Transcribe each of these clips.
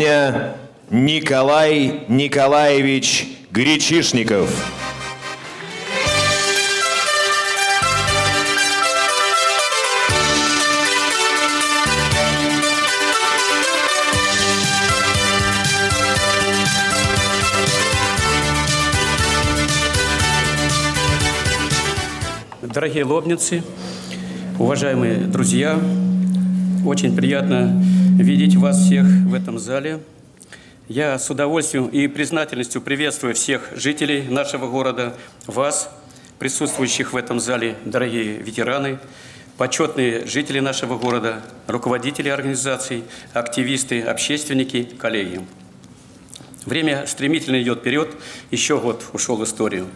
Лобня Николай Николаевич Гречишников. Дорогие лобницы, уважаемые друзья, очень приятно видеть вас всех в этом зале. Я с удовольствием и признательностью приветствую всех жителей нашего города, вас, присутствующих в этом зале, дорогие ветераны, почетные жители нашего города, руководители организаций, активисты, общественники, коллеги. Время стремительно идет вперед, еще год ушел в историю.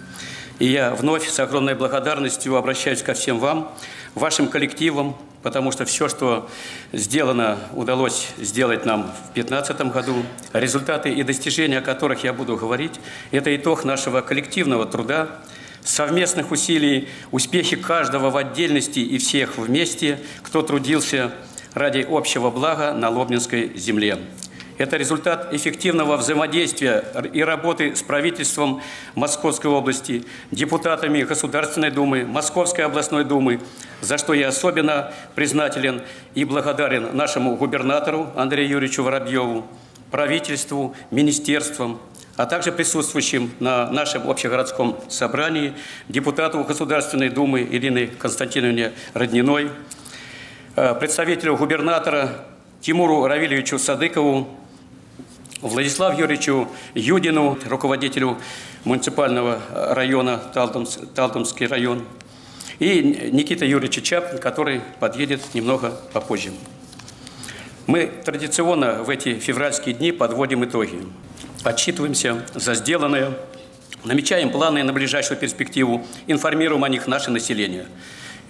И я вновь с огромной благодарностью обращаюсь ко всем вам, вашим коллективам, потому что все, что сделано, удалось сделать нам в 2015 году, результаты и достижения, о которых я буду говорить, это итог нашего коллективного труда, совместных усилий, успехи каждого в отдельности и всех вместе, кто трудился ради общего блага на Лобнинской земле. Это результат эффективного взаимодействия и работы с правительством Московской области, депутатами Государственной Думы, Московской областной Думы, за что я особенно признателен и благодарен нашему губернатору Андрею Юрьевичу Воробьеву, правительству, министерствам, а также присутствующим на нашем общегородском собрании депутату Государственной Думы Ирине Константиновне Родниной, э, представителю губернатора Тимуру Равильевичу Садыкову, Владиславу Юрьевичу Юдину, руководителю муниципального района, Талдомс, Талдомский район, и Никита Юрьевича Чап, который подъедет немного попозже. Мы традиционно в эти февральские дни подводим итоги. Отчитываемся за сделанное, намечаем планы на ближайшую перспективу, информируем о них наше население –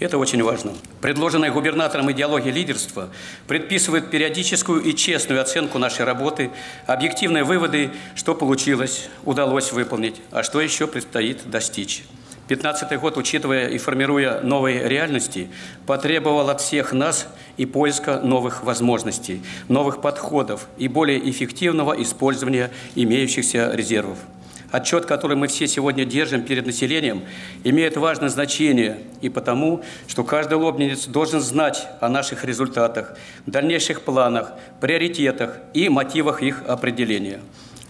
это очень важно. Предложенная губернатором идеология лидерства предписывает периодическую и честную оценку нашей работы, объективные выводы, что получилось, удалось выполнить, а что еще предстоит достичь. 15 год, учитывая и формируя новые реальности, потребовал от всех нас и поиска новых возможностей, новых подходов и более эффективного использования имеющихся резервов. Отчет, который мы все сегодня держим перед населением, имеет важное значение и потому, что каждый лобнинец должен знать о наших результатах, дальнейших планах, приоритетах и мотивах их определения.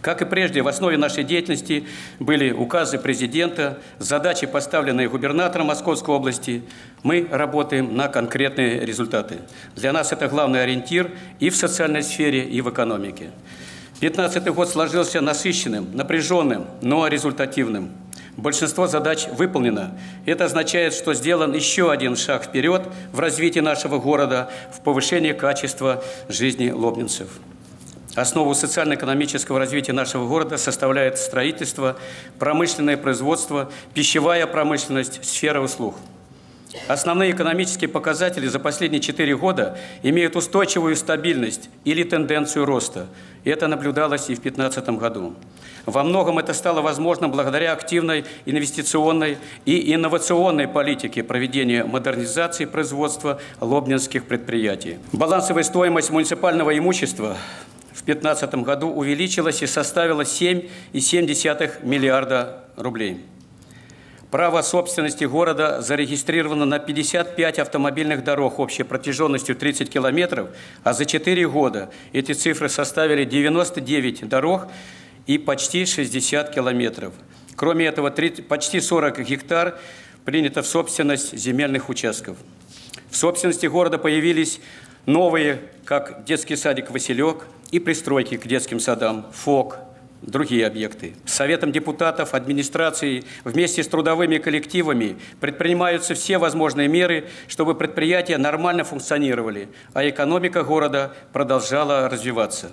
Как и прежде, в основе нашей деятельности были указы президента, задачи, поставленные губернатором Московской области. Мы работаем на конкретные результаты. Для нас это главный ориентир и в социальной сфере, и в экономике. 2015 год сложился насыщенным, напряженным, но результативным. Большинство задач выполнено. Это означает, что сделан еще один шаг вперед в развитии нашего города, в повышении качества жизни лобнинцев. Основу социально-экономического развития нашего города составляет строительство, промышленное производство, пищевая промышленность, сфера услуг – Основные экономические показатели за последние четыре года имеют устойчивую стабильность или тенденцию роста. Это наблюдалось и в 2015 году. Во многом это стало возможно благодаря активной инвестиционной и инновационной политике проведения модернизации производства лобнинских предприятий. Балансовая стоимость муниципального имущества в 2015 году увеличилась и составила 7,7 миллиарда рублей. Право собственности города зарегистрировано на 55 автомобильных дорог общей протяженностью 30 километров, а за 4 года эти цифры составили 99 дорог и почти 60 километров. Кроме этого, почти 40 гектар принято в собственность земельных участков. В собственности города появились новые, как детский садик «Василек» и пристройки к детским садам «ФОК», другие объекты. Советом депутатов, администрации вместе с трудовыми коллективами предпринимаются все возможные меры, чтобы предприятия нормально функционировали, а экономика города продолжала развиваться.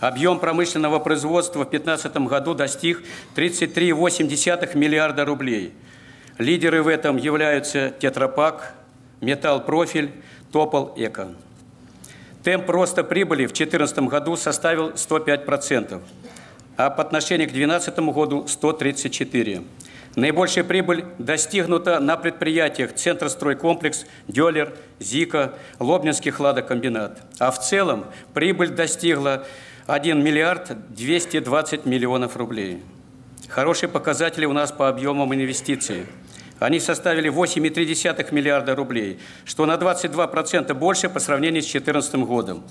Объем промышленного производства в 2015 году достиг 33,8 миллиарда рублей. Лидеры в этом являются Тетрапак, Металлпрофиль, Топол, Эко. Темп роста прибыли в 2014 году составил 105%. А по отношению к 2012 году 134. Наибольшая прибыль достигнута на предприятиях Центростройкомплекс, Дёлер, Зика, Лобнинский хладокомбинат. А в целом прибыль достигла 1 миллиард 220 миллионов рублей. Хорошие показатели у нас по объемам инвестиций. Они составили 8,3 миллиарда рублей, что на 22% больше по сравнению с 2014 годом.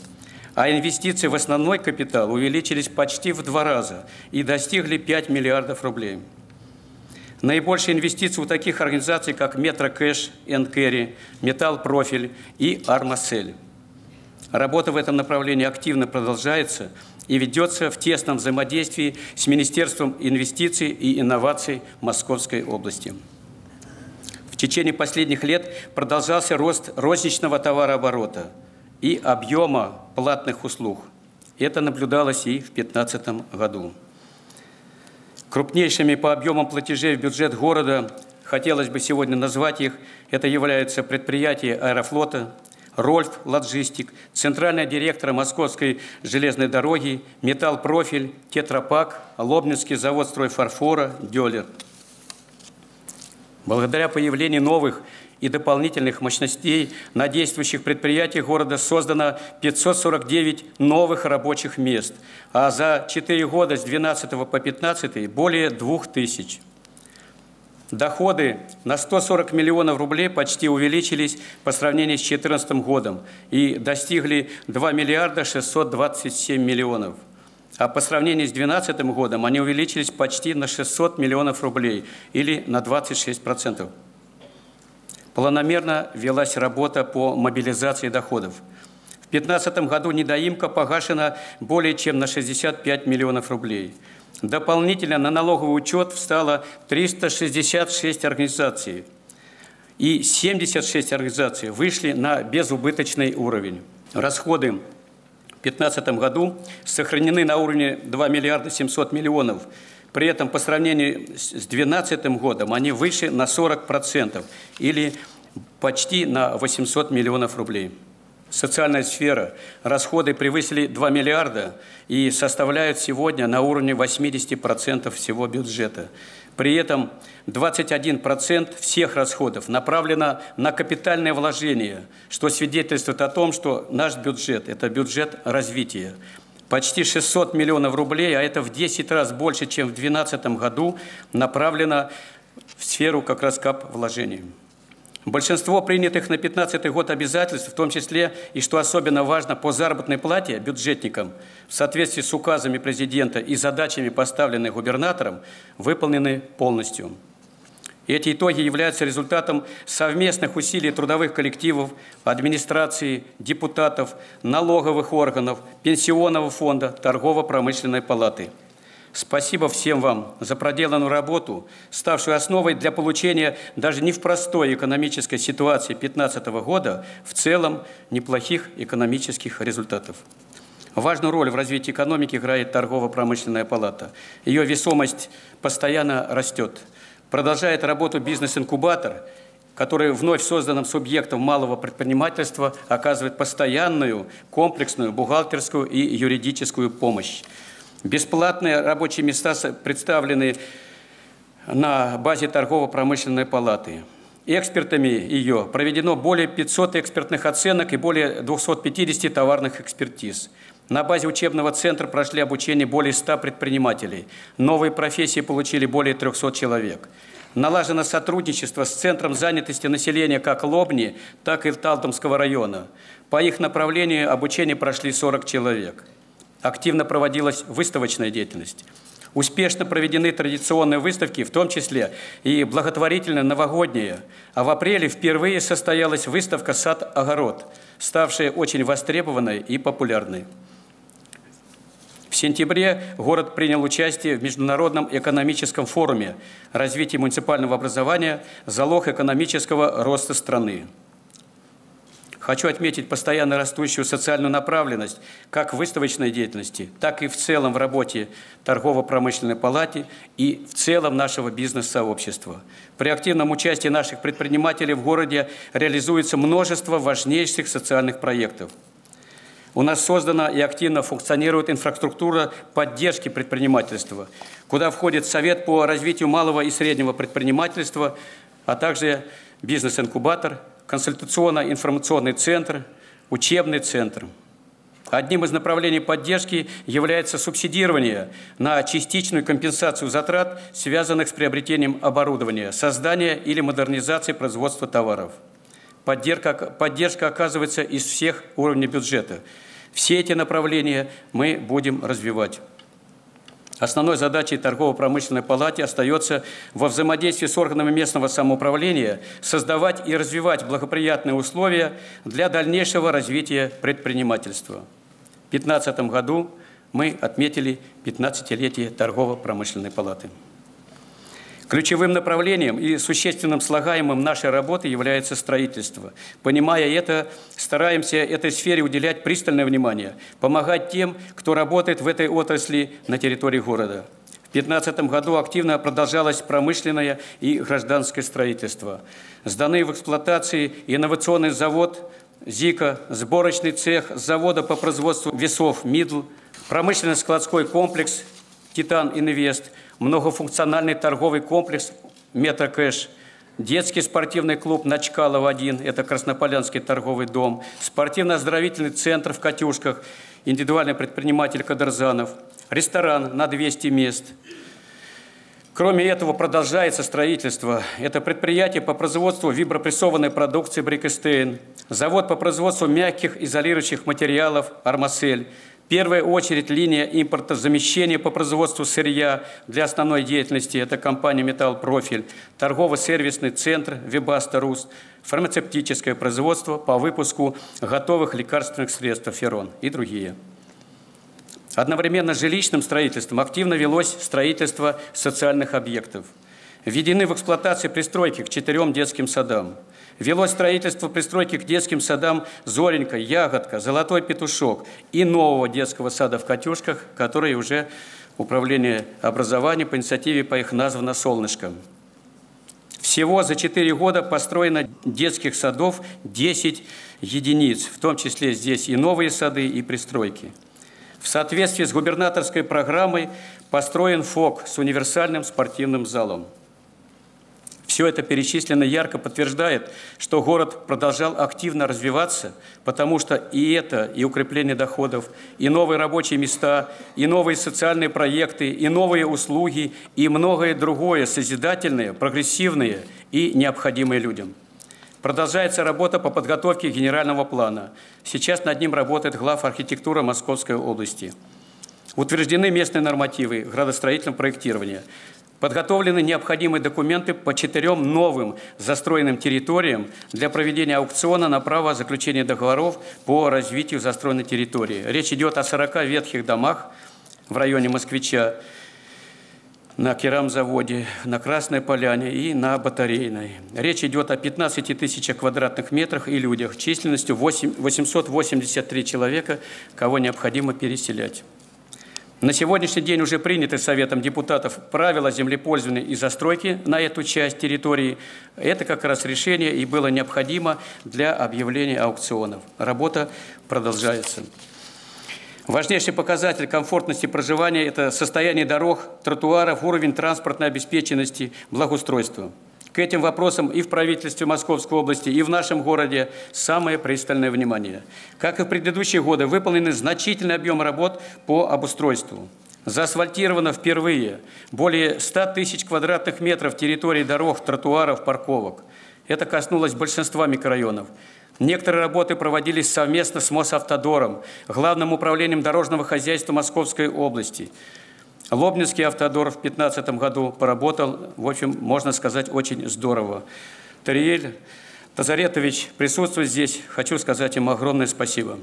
А инвестиции в основной капитал увеличились почти в два раза и достигли 5 миллиардов рублей. Наибольшие инвестиции у таких организаций, как Metro Cash & Carry, Металл Профиль и Армасель. Работа в этом направлении активно продолжается и ведется в тесном взаимодействии с Министерством инвестиций и инноваций Московской области. В течение последних лет продолжался рост розничного товарооборота и объема платных услуг. Это наблюдалось и в 2015 году. Крупнейшими по объемам платежей в бюджет города, хотелось бы сегодня назвать их, это являются предприятия аэрофлота, Рольф Ладжистик, центральный директор Московской железной дороги, Металлпрофиль, Тетрапак, Лобнинский завод стройфарфора, Дёлер. Благодаря появлению новых и дополнительных мощностей на действующих предприятиях города создано 549 новых рабочих мест, а за 4 года с 12 по 15 более 2000. Доходы на 140 миллионов рублей почти увеличились по сравнению с 2014 годом и достигли 2 миллиарда 627 миллионов. А по сравнению с 2012 годом они увеличились почти на 600 миллионов рублей или на 26%. Планомерно велась работа по мобилизации доходов. В 2015 году недоимка погашена более чем на 65 миллионов рублей. Дополнительно на налоговый учет встало 366 организаций. И 76 организаций вышли на безубыточный уровень. Расходы в 2015 году сохранены на уровне 2 миллиарда 700 миллионов – при этом по сравнению с 2012 годом они выше на 40% или почти на 800 миллионов рублей. Социальная сфера. Расходы превысили 2 миллиарда и составляют сегодня на уровне 80% всего бюджета. При этом 21% всех расходов направлено на капитальное вложение, что свидетельствует о том, что наш бюджет – это бюджет развития почти 600 миллионов рублей, а это в 10 раз больше, чем в 2012 году, направлено в сферу как раз кап вложений. Большинство принятых на 2015 год обязательств, в том числе и, что особенно важно, по заработной плате бюджетникам, в соответствии с указами президента и задачами, поставленными губернатором, выполнены полностью. Эти итоги являются результатом совместных усилий трудовых коллективов, администрации, депутатов, налоговых органов, пенсионного фонда, торгово-промышленной палаты. Спасибо всем вам за проделанную работу, ставшую основой для получения даже не в простой экономической ситуации 2015 года в целом неплохих экономических результатов. Важную роль в развитии экономики играет торгово-промышленная палата. Ее весомость постоянно растет – Продолжает работу бизнес-инкубатор, который вновь созданным субъектом малого предпринимательства оказывает постоянную, комплексную бухгалтерскую и юридическую помощь. Бесплатные рабочие места представлены на базе торгово-промышленной палаты. Экспертами ее проведено более 500 экспертных оценок и более 250 товарных экспертиз. На базе учебного центра прошли обучение более 100 предпринимателей. Новые профессии получили более 300 человек. Налажено сотрудничество с Центром занятости населения как Лобни, так и Талтомского района. По их направлению обучение прошли 40 человек. Активно проводилась выставочная деятельность. Успешно проведены традиционные выставки, в том числе и благотворительная новогодняя. А в апреле впервые состоялась выставка «Сад-огород», ставшая очень востребованной и популярной. В сентябре город принял участие в Международном экономическом форуме развития муниципального образования «Залог экономического роста страны». Хочу отметить постоянно растущую социальную направленность как в выставочной деятельности, так и в целом в работе торгово-промышленной палаты и в целом нашего бизнес-сообщества. При активном участии наших предпринимателей в городе реализуется множество важнейших социальных проектов – У нас создана и активно функционирует инфраструктура поддержки предпринимательства, куда входит Совет по развитию малого и среднего предпринимательства, а также бизнес-инкубатор, консультационно-информационный центр, учебный центр. Одним из направлений поддержки является субсидирование на частичную компенсацию затрат, связанных с приобретением оборудования, создание или модернизацией производства товаров. Поддержка, поддержка оказывается из всех уровней бюджета. Все эти направления мы будем развивать. Основной задачей торгово-промышленной палаты остается во взаимодействии с органами местного самоуправления создавать и развивать благоприятные условия для дальнейшего развития предпринимательства. В 2015 году мы отметили 15-летие торгово-промышленной палаты. Ключевым направлением и существенным слагаемым нашей работы является строительство. Понимая это, стараемся этой сфере уделять пристальное внимание, помогать тем, кто работает в этой отрасли на территории города. В 2015 году активно продолжалось промышленное и гражданское строительство. Сданы в эксплуатации инновационный завод ЗИКа, сборочный цех завода по производству весов МИДЛ, промышленно-складской комплекс «Титан Инвест», многофункциональный торговый комплекс «Метакэш», детский спортивный клуб «Начкалов-1», это Краснополянский торговый дом, спортивно-оздоровительный центр в «Катюшках», индивидуальный предприниматель Кадарзанов, ресторан на 200 мест. Кроме этого, продолжается строительство. Это предприятие по производству вибропрессованной продукции «Брикестейн», завод по производству мягких изолирующих материалов «Армасель», первая очередь линия импортозамещения по производству сырья для основной деятельности – это компания «Металл Профиль», торгово-сервисный центр «Вебаста Рус», фармацевтическое производство по выпуску готовых лекарственных средств «Ферон» и другие. Одновременно с жилищным строительством активно велось строительство социальных объектов. Введены в эксплуатацию пристройки к четырем детским садам – Велось строительство пристройки к детским садам «Зоренька», «Ягодка», «Золотой петушок» и нового детского сада в «Катюшках», который уже Управление образования по инициативе по их названо «Солнышко». Всего за 4 года построено детских садов 10 единиц, в том числе здесь и новые сады, и пристройки. В соответствии с губернаторской программой построен ФОК с универсальным спортивным залом – все это перечислено ярко подтверждает, что город продолжал активно развиваться, потому что и это, и укрепление доходов, и новые рабочие места, и новые социальные проекты, и новые услуги, и многое другое созидательное, прогрессивное и необходимое людям. Продолжается работа по подготовке генерального плана. Сейчас над ним работает глав архитектуры Московской области. Утверждены местные нормативы градостроительного проектирования. Подготовлены необходимые документы по четырем новым застроенным территориям для проведения аукциона на право заключения договоров по развитию застроенной территории. Речь идет о 40 ветхих домах в районе Москвича, на керамзаводе, на Красной Поляне и на Батарейной. Речь идет о 15 тысячах квадратных метрах и людях численностью 8, 883 человека, кого необходимо переселять. На сегодняшний день уже приняты Советом депутатов правила землепользования и застройки на эту часть территории. Это как раз решение и было необходимо для объявления аукционов. Работа продолжается. Важнейший показатель комфортности проживания – это состояние дорог, тротуаров, уровень транспортной обеспеченности, благоустройства к этим вопросам и в правительстве Московской области, и в нашем городе самое пристальное внимание. Как и в предыдущие годы, выполнены значительный объем работ по обустройству. Заасфальтировано впервые более 100 тысяч квадратных метров территории дорог, тротуаров, парковок. Это коснулось большинства микрорайонов. Некоторые работы проводились совместно с Мосавтодором, Главным управлением дорожного хозяйства Московской области – Лобнинский автодор в 2015 году поработал, в общем, можно сказать, очень здорово. Тариэль Тазаретович присутствует здесь. Хочу сказать им огромное спасибо.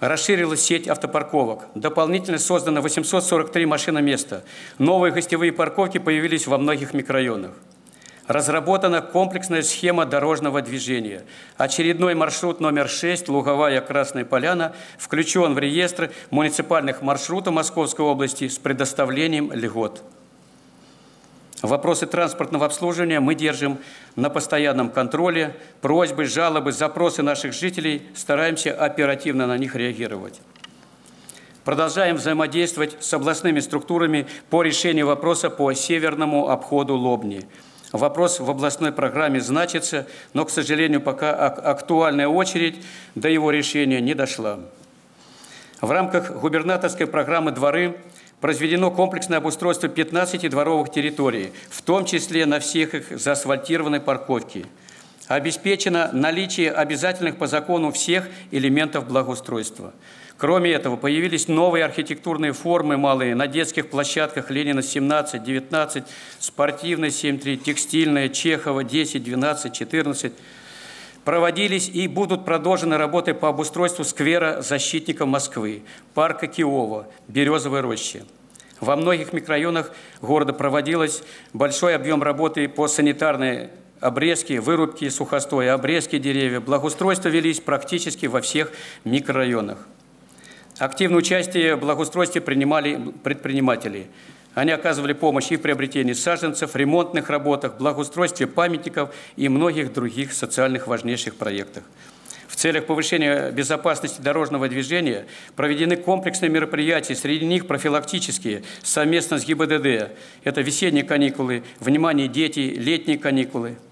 Расширилась сеть автопарковок. Дополнительно создано 843 машиноместа. Новые гостевые парковки появились во многих микрорайонах. Разработана комплексная схема дорожного движения. Очередной маршрут номер 6 Луговая Красная Поляна включен в реестр муниципальных маршрутов Московской области с предоставлением льгот. Вопросы транспортного обслуживания мы держим на постоянном контроле. Просьбы, жалобы, запросы наших жителей стараемся оперативно на них реагировать. Продолжаем взаимодействовать с областными структурами по решению вопроса по северному обходу Лобни. Вопрос в областной программе значится, но, к сожалению, пока актуальная очередь до его решения не дошла. В рамках губернаторской программы «Дворы» произведено комплексное обустройство 15 дворовых территорий, в том числе на всех их заасфальтированной парковке. Обеспечено наличие обязательных по закону всех элементов благоустройства. Кроме этого, появились новые архитектурные формы малые на детских площадках Ленина 17, 19, спортивная 7-3, текстильная, Чехова 10, 12, 14. Проводились и будут продолжены работы по обустройству сквера защитников Москвы, парка Киова, Березовой рощи. Во многих микрорайонах города проводилось большой объем работы по санитарной обрезке, вырубке сухостоя, обрезке деревьев. Благоустройство велись практически во всех микрорайонах. Активное участие в благоустройстве принимали предприниматели. Они оказывали помощь и в приобретении саженцев, ремонтных работах, благоустройстве памятников и многих других социальных важнейших проектах. В целях повышения безопасности дорожного движения проведены комплексные мероприятия, среди них профилактические, совместно с ГИБДД. Это весенние каникулы, внимание дети, летние каникулы –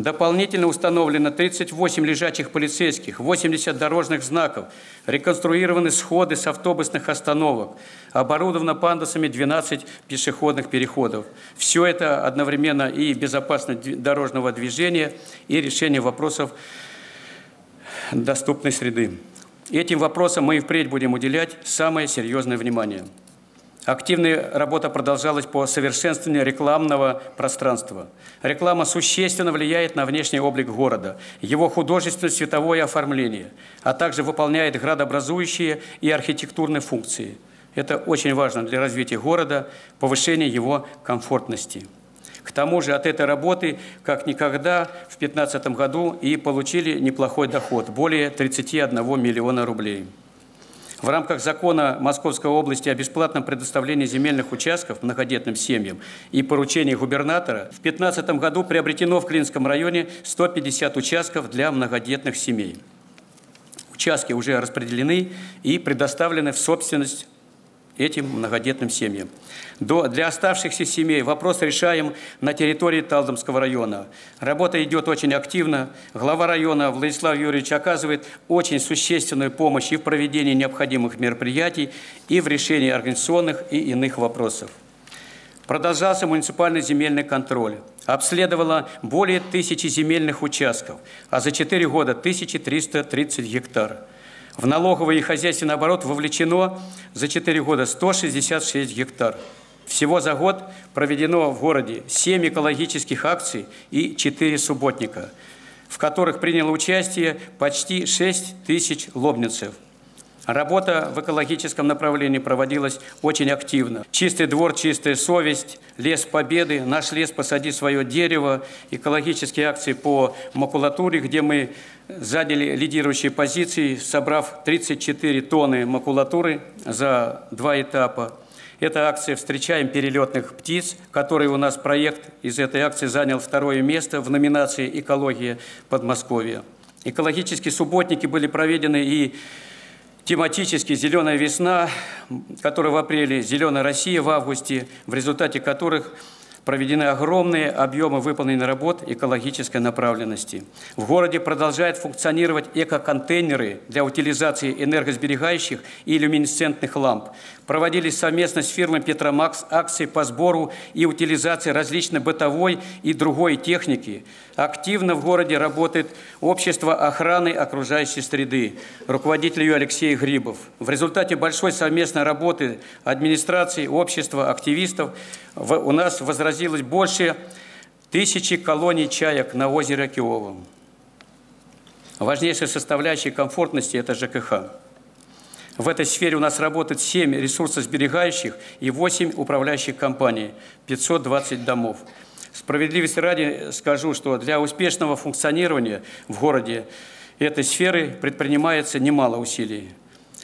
Дополнительно установлено 38 лежачих полицейских, 80 дорожных знаков, реконструированы сходы с автобусных остановок, оборудовано пандусами 12 пешеходных переходов. Все это одновременно и безопасность дорожного движения, и решение вопросов доступной среды. Этим вопросам мы и впредь будем уделять самое серьезное внимание. Активная работа продолжалась по совершенствованию рекламного пространства. Реклама существенно влияет на внешний облик города, его художественное световое оформление, а также выполняет градообразующие и архитектурные функции. Это очень важно для развития города, повышения его комфортности. К тому же от этой работы, как никогда, в 2015 году и получили неплохой доход – более 31 миллиона рублей. В рамках закона Московской области о бесплатном предоставлении земельных участков многодетным семьям и поручении губернатора в 2015 году приобретено в Клинском районе 150 участков для многодетных семей. Участки уже распределены и предоставлены в собственность этим многодетным семьям. До, для оставшихся семей вопрос решаем на территории Талдомского района. Работа идет очень активно. Глава района Владислав Юрьевич оказывает очень существенную помощь и в проведении необходимых мероприятий, и в решении организационных и иных вопросов. Продолжался муниципальный земельный контроль. Обследовало более тысячи земельных участков, а за 4 года 1330 гектаров. В налоговый и хозяйственный оборот вовлечено за 4 года 166 гектар. Всего за год проведено в городе 7 экологических акций и 4 субботника, в которых приняло участие почти 6 тысяч лобницев – Работа в экологическом направлении проводилась очень активно. Чистый двор, чистая совесть, лес победы, наш лес посади свое дерево, экологические акции по макулатуре, где мы заняли лидирующие позиции, собрав 34 тонны макулатуры за два этапа. Эта акция «Встречаем перелетных птиц», который у нас проект из этой акции занял второе место в номинации «Экология Подмосковья». Экологические субботники были проведены и тематически «Зеленая весна», которая в апреле, «Зеленая Россия» в августе, в результате которых проведены огромные объемы выполненной работ экологической направленности. В городе продолжают функционировать эко-контейнеры для утилизации энергосберегающих и люминесцентных ламп. Проводились совместно с фирмой «Петромакс» акции по сбору и утилизации различной бытовой и другой техники. Активно в городе работает общество охраны окружающей среды, руководитель ее Алексей Грибов. В результате большой совместной работы администрации, общества, активистов у нас возразилось больше тысячи колоний чаек на озере Киовом. Важнейшая составляющая комфортности – это ЖКХ. В этой сфере у нас работает 7 ресурсосберегающих и 8 управляющих компаний, 520 домов. Справедливости ради скажу, что для успешного функционирования в городе этой сферы предпринимается немало усилий.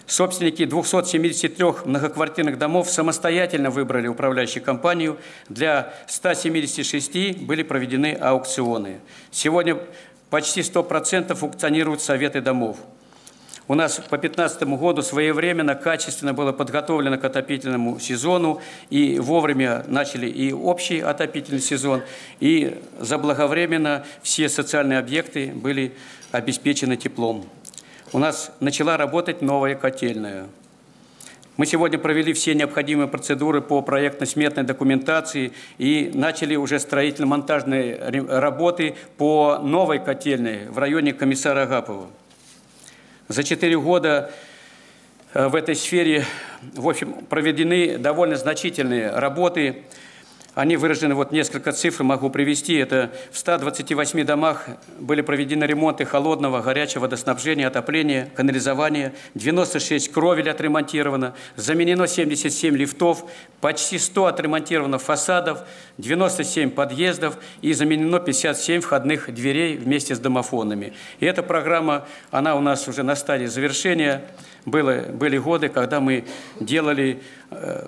Собственники 273 многоквартирных домов самостоятельно выбрали управляющую компанию. Для 176 были проведены аукционы. Сегодня почти 100% функционируют советы домов. У нас по 2015 году своевременно, качественно было подготовлено к отопительному сезону, и вовремя начали и общий отопительный сезон, и заблаговременно все социальные объекты были обеспечены теплом. У нас начала работать новая котельная. Мы сегодня провели все необходимые процедуры по проектно-сметной документации и начали уже строительно-монтажные работы по новой котельной в районе комиссара Агапова. За четыре года э, в этой сфере в общем, проведены довольно значительные работы. Они выражены, вот несколько цифр могу привести. Это в 128 домах были проведены ремонты холодного, горячего водоснабжения, отопления, канализования. 96 кровель отремонтировано, заменено 77 лифтов, почти 100 отремонтировано фасадов, 97 подъездов и заменено 57 входных дверей вместе с домофонами. И эта программа, она у нас уже на стадии завершения. Было, были годы, когда мы делали э,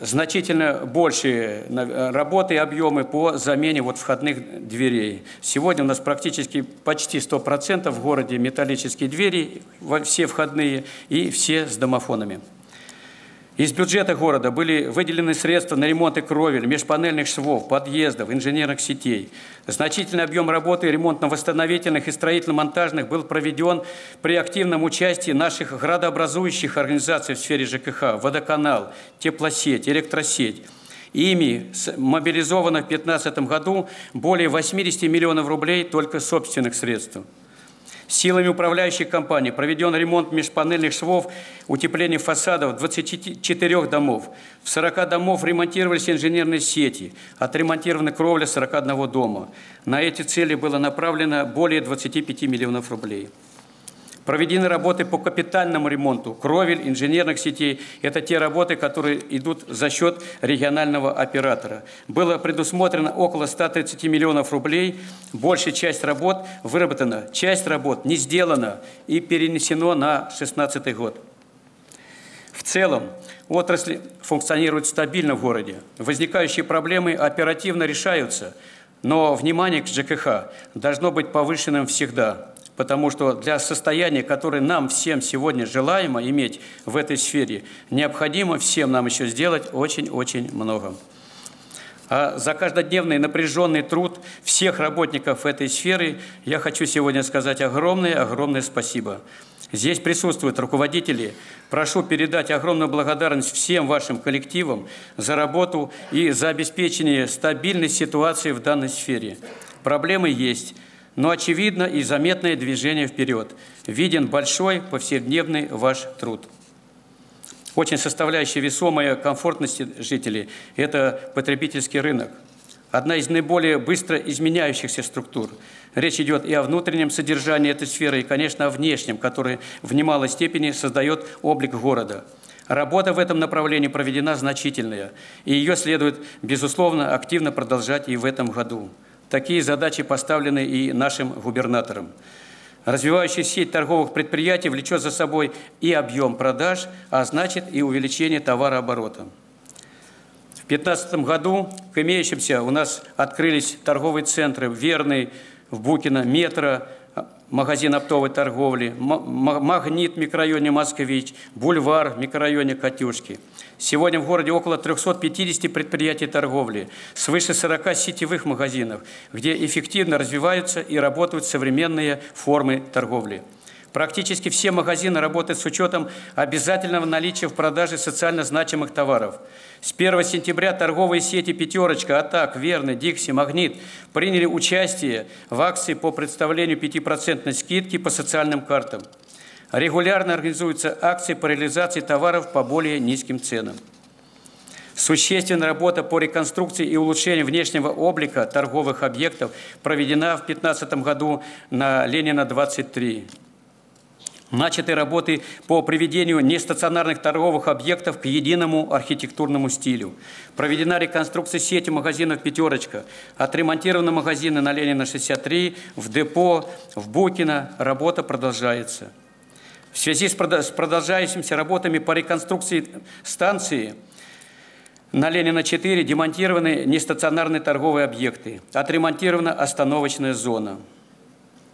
значительно больше работы и объемы по замене вот входных дверей. Сегодня у нас практически почти 100% в городе металлические двери, все входные и все с домофонами. Из бюджета города были выделены средства на ремонты кровель, межпанельных швов, подъездов, инженерных сетей. Значительный объем работы ремонтно-восстановительных и строительно-монтажных был проведен при активном участии наших градообразующих организаций в сфере ЖКХ, водоканал, теплосеть, электросеть. Ими мобилизовано в 2015 году более 80 миллионов рублей только собственных средств. Силами управляющей компании проведен ремонт межпанельных швов, утепление фасадов 24 домов. В 40 домов ремонтировались инженерные сети, отремонтирована кровля 41 дома. На эти цели было направлено более 25 миллионов рублей. Проведены работы по капитальному ремонту кровель, инженерных сетей. Это те работы, которые идут за счет регионального оператора. Было предусмотрено около 130 миллионов рублей. Большая часть работ выработана, часть работ не сделана и перенесено на 2016 год. В целом, отрасль функционирует стабильно в городе. Возникающие проблемы оперативно решаются, но внимание к ЖКХ должно быть повышенным всегда потому что для состояния, которое нам всем сегодня желаемо иметь в этой сфере, необходимо всем нам еще сделать очень-очень много. А за каждодневный напряженный труд всех работников этой сферы я хочу сегодня сказать огромное-огромное спасибо. Здесь присутствуют руководители. Прошу передать огромную благодарность всем вашим коллективам за работу и за обеспечение стабильной ситуации в данной сфере. Проблемы есть но очевидно и заметное движение вперед. Виден большой повседневный ваш труд. Очень составляющая весомая комфортности жителей – это потребительский рынок. Одна из наиболее быстро изменяющихся структур. Речь идет и о внутреннем содержании этой сферы, и, конечно, о внешнем, который в немалой степени создает облик города. Работа в этом направлении проведена значительная, и ее следует, безусловно, активно продолжать и в этом году. Такие задачи поставлены и нашим губернатором. Развивающая сеть торговых предприятий влечет за собой и объем продаж, а значит и увеличение товарооборота. В 2015 году к имеющимся у нас открылись торговые центры «Верный», в Букино, «Метро», магазин оптовой торговли, «Магнит» в микрорайоне «Москвич», «Бульвар» в микрорайоне «Катюшки». Сегодня в городе около 350 предприятий торговли, свыше 40 сетевых магазинов, где эффективно развиваются и работают современные формы торговли. Практически все магазины работают с учетом обязательного наличия в продаже социально значимых товаров. С 1 сентября торговые сети «Пятерочка», «Атак», «Верный», «Дикси», «Магнит» приняли участие в акции по представлению 5% скидки по социальным картам. Регулярно организуются акции по реализации товаров по более низким ценам. Существенная работа по реконструкции и улучшению внешнего облика торговых объектов проведена в 2015 году на Ленина 23. Начаты работы по приведению нестационарных торговых объектов к единому архитектурному стилю. Проведена реконструкция сети магазинов «Пятерочка». Отремонтированы магазины на Ленина 63, в депо, в Букино. Работа продолжается. В связи с продолжающимися работами по реконструкции станции на Ленина 4 демонтированы нестационарные торговые объекты, отремонтирована остановочная зона.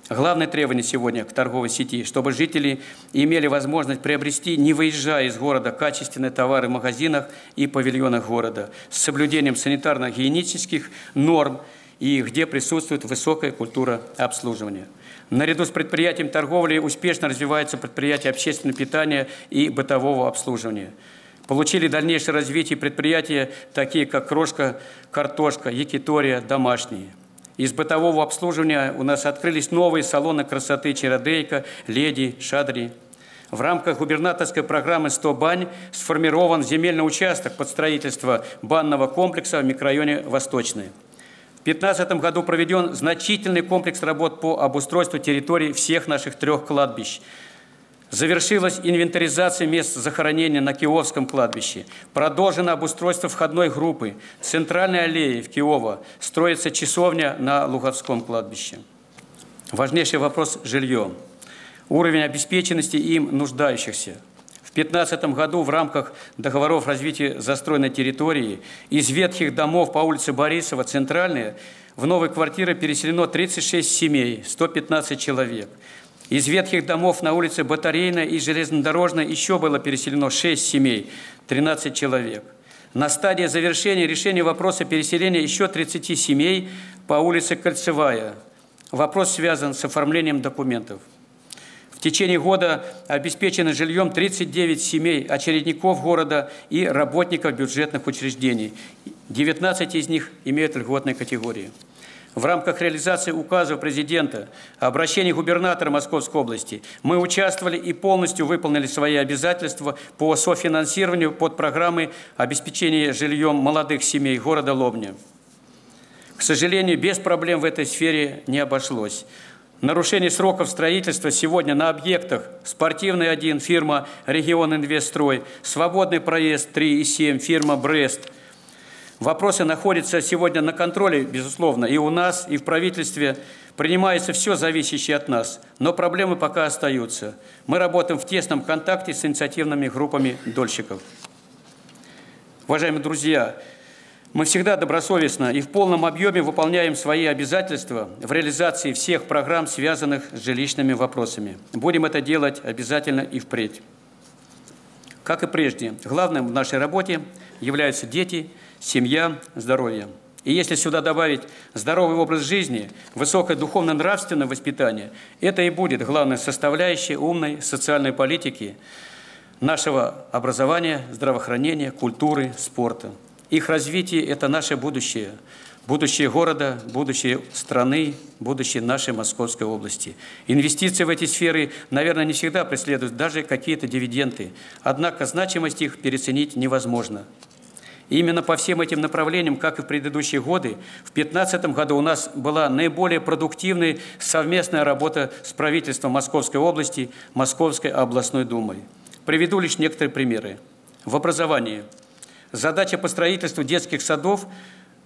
Главное требование сегодня к торговой сети, чтобы жители имели возможность приобрести, не выезжая из города, качественные товары в магазинах и павильонах города с соблюдением санитарно-гигиенических норм и где присутствует высокая культура обслуживания. Наряду с предприятием торговли успешно развивается предприятие общественного питания и бытового обслуживания. Получили дальнейшее развитие предприятия, такие как крошка, картошка, якитория, домашние. Из бытового обслуживания у нас открылись новые салоны красоты «Чародейка», «Леди», «Шадри». В рамках губернаторской программы «100 бань» сформирован земельный участок под строительство банного комплекса в микрорайоне «Восточный». 2015 году проведен значительный комплекс работ по обустройству территории всех наших трех кладбищ. Завершилась инвентаризация мест захоронения на Киевском кладбище. Продолжено обустройство входной группы. Центральной аллеи в Киево. Строится часовня на Луговском кладбище. Важнейший вопрос – жилье. Уровень обеспеченности им нуждающихся – 2015 году в рамках договоров развития застроенной территории из ветхих домов по улице Борисова, Центральная, в новые квартиры переселено 36 семей, 115 человек. Из ветхих домов на улице Батарейная и Железнодорожная еще было переселено 6 семей, 13 человек. На стадии завершения решения вопроса переселения еще 30 семей по улице Кольцевая. Вопрос связан с оформлением документов. Течение года обеспечено жильем 39 семей очередников города и работников бюджетных учреждений. 19 из них имеют льготные категории. В рамках реализации указа президента о обращении губернатора Московской области мы участвовали и полностью выполнили свои обязательства по софинансированию под программы обеспечения жильем молодых семей города Лобня. К сожалению, без проблем в этой сфере не обошлось. Нарушение сроков строительства сегодня на объектах спортивный 1, фирма «Регион Инвестстрой», свободный проезд 3 и 7, фирма «Брест». Вопросы находятся сегодня на контроле, безусловно, и у нас, и в правительстве. Принимается все зависящее от нас, но проблемы пока остаются. Мы работаем в тесном контакте с инициативными группами дольщиков. Уважаемые друзья, мы всегда добросовестно и в полном объеме выполняем свои обязательства в реализации всех программ, связанных с жилищными вопросами. Будем это делать обязательно и впредь. Как и прежде, главным в нашей работе являются дети, семья, здоровье. И если сюда добавить здоровый образ жизни, высокое духовно-нравственное воспитание, это и будет главной составляющей умной социальной политики нашего образования, здравоохранения, культуры, спорта. Их развитие – это наше будущее. Будущее города, будущее страны, будущее нашей Московской области. Инвестиции в эти сферы, наверное, не всегда преследуют даже какие-то дивиденды. Однако значимость их переоценить невозможно. Именно по всем этим направлениям, как и в предыдущие годы, в 2015 году у нас была наиболее продуктивная совместная работа с правительством Московской области, Московской областной думой. Приведу лишь некоторые примеры. В образовании – Задача по строительству детских садов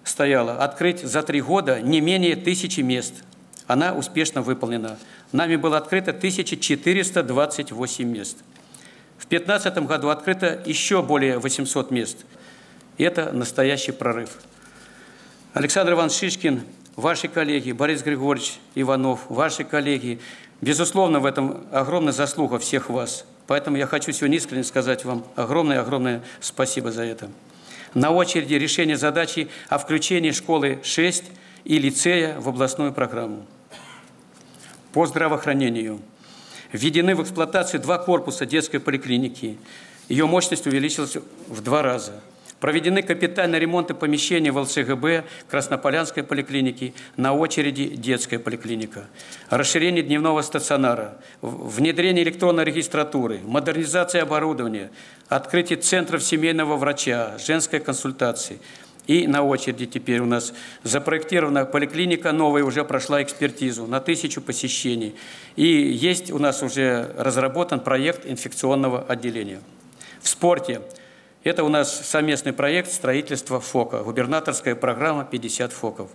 стояла открыть за три года не менее тысячи мест. Она успешно выполнена. Нами было открыто 1428 мест. В 2015 году открыто еще более 800 мест. Это настоящий прорыв. Александр Иванович Шишкин, ваши коллеги, Борис Григорьевич Иванов, ваши коллеги, безусловно, в этом огромная заслуга всех вас – Поэтому я хочу сегодня искренне сказать вам огромное-огромное спасибо за это. На очереди решение задачи о включении школы 6 и лицея в областную программу. По здравоохранению. Введены в эксплуатацию два корпуса детской поликлиники. Ее мощность увеличилась в два раза – Проведены капитальные ремонты помещений в ЛЦГБ Краснополянской поликлиники, на очереди детская поликлиника. Расширение дневного стационара, внедрение электронной регистратуры, модернизация оборудования, открытие центров семейного врача, женской консультации. И на очереди теперь у нас запроектирована поликлиника новая, уже прошла экспертизу на тысячу посещений. И есть у нас уже разработан проект инфекционного отделения. В спорте – это у нас совместный проект строительства ФОКа, губернаторская программа «50 ФОКов».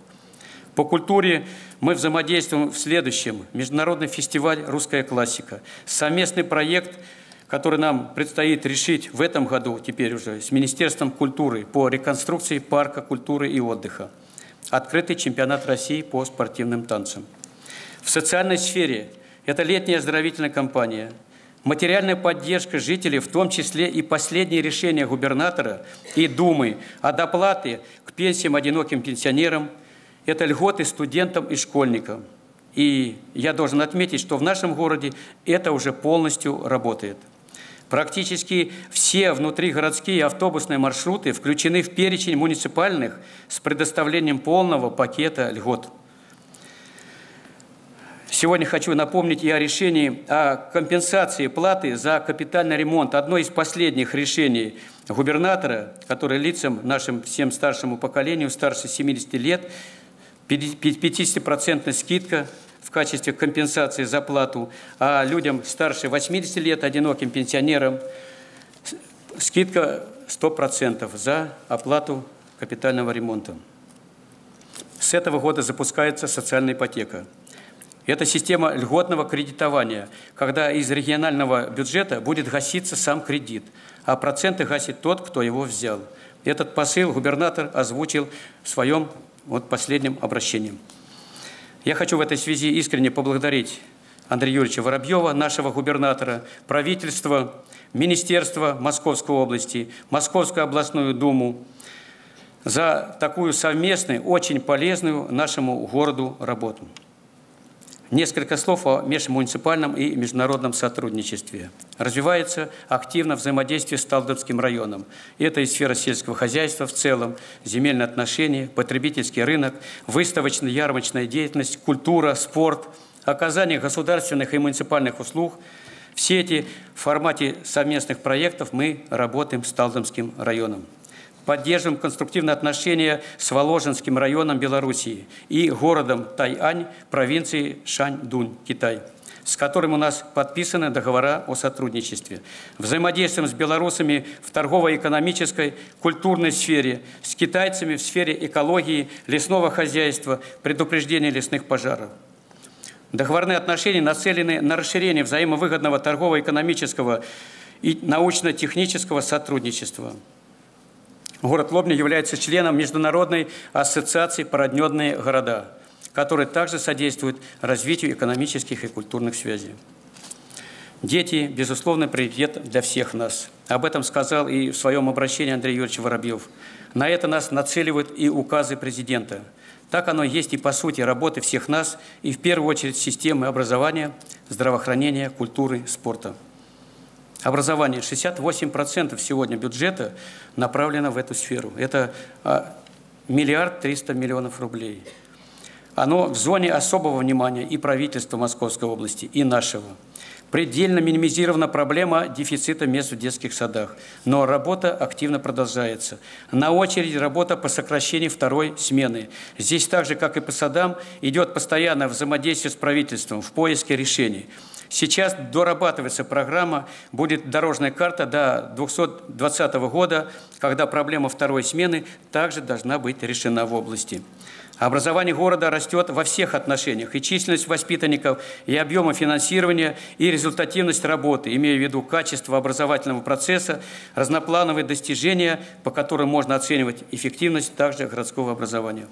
По культуре мы взаимодействуем в следующем. Международный фестиваль «Русская классика». Совместный проект, который нам предстоит решить в этом году, теперь уже, с Министерством культуры по реконструкции парка культуры и отдыха. Открытый чемпионат России по спортивным танцам. В социальной сфере это летняя оздоровительная кампания – Материальная поддержка жителей, в том числе и последние решения губернатора и Думы о доплате к пенсиям одиноким пенсионерам, это льготы студентам и школьникам. И я должен отметить, что в нашем городе это уже полностью работает. Практически все внутригородские автобусные маршруты включены в перечень муниципальных с предоставлением полного пакета льгот. Сегодня хочу напомнить и о решении о компенсации платы за капитальный ремонт. Одно из последних решений губернатора, которое лицам нашим всем старшему поколению, старше 70 лет, 50% скидка в качестве компенсации за плату, а людям старше 80 лет, одиноким пенсионерам, скидка 100% за оплату капитального ремонта. С этого года запускается социальная ипотека – это система льготного кредитования, когда из регионального бюджета будет гаситься сам кредит, а проценты гасит тот, кто его взял. Этот посыл губернатор озвучил в своем вот последнем обращении. Я хочу в этой связи искренне поблагодарить Андрея Юрьевича Воробьева, нашего губернатора, правительства, Министерства Московской области, Московскую областную думу за такую совместную, очень полезную нашему городу работу. Несколько слов о межмуниципальном и международном сотрудничестве. Развивается активно взаимодействие с Талдотским районом. Это и сфера сельского хозяйства в целом, земельные отношения, потребительский рынок, выставочно-ярмарочная деятельность, культура, спорт, оказание государственных и муниципальных услуг. Все эти в формате совместных проектов мы работаем с Талдомским районом поддерживаем конструктивные отношения с Воложенским районом Белоруссии и городом Тайань провинции Шаньдунь, Китай с которым у нас подписаны договора о сотрудничестве. Взаимодействуем с белорусами в торгово-экономической, культурной сфере, с китайцами в сфере экологии, лесного хозяйства, предупреждения лесных пожаров. Договорные отношения нацелены на расширение взаимовыгодного торгово-экономического и научно-технического сотрудничества. Город Лобня является членом Международной ассоциации «Породненные города», которая также содействует развитию экономических и культурных связей. Дети, безусловно, приоритет для всех нас. Об этом сказал и в своем обращении Андрей Юрьевич Воробьев. На это нас нацеливают и указы президента. Так оно есть и по сути работы всех нас, и в первую очередь системы образования, здравоохранения, культуры, спорта. Образование. 68% сегодня бюджета направлено в эту сферу. Это а, миллиард триста миллионов рублей. Оно в зоне особого внимания и правительства Московской области, и нашего. Предельно минимизирована проблема дефицита мест в детских садах, но работа активно продолжается. На очереди работа по сокращению второй смены. Здесь так же, как и по садам, идет постоянное взаимодействие с правительством в поиске решений. Сейчас дорабатывается программа, будет дорожная карта до 2020 года, когда проблема второй смены также должна быть решена в области. Образование города растет во всех отношениях, и численность воспитанников, и объемы финансирования, и результативность работы, имея в виду качество образовательного процесса, разноплановые достижения, по которым можно оценивать эффективность также городского образования.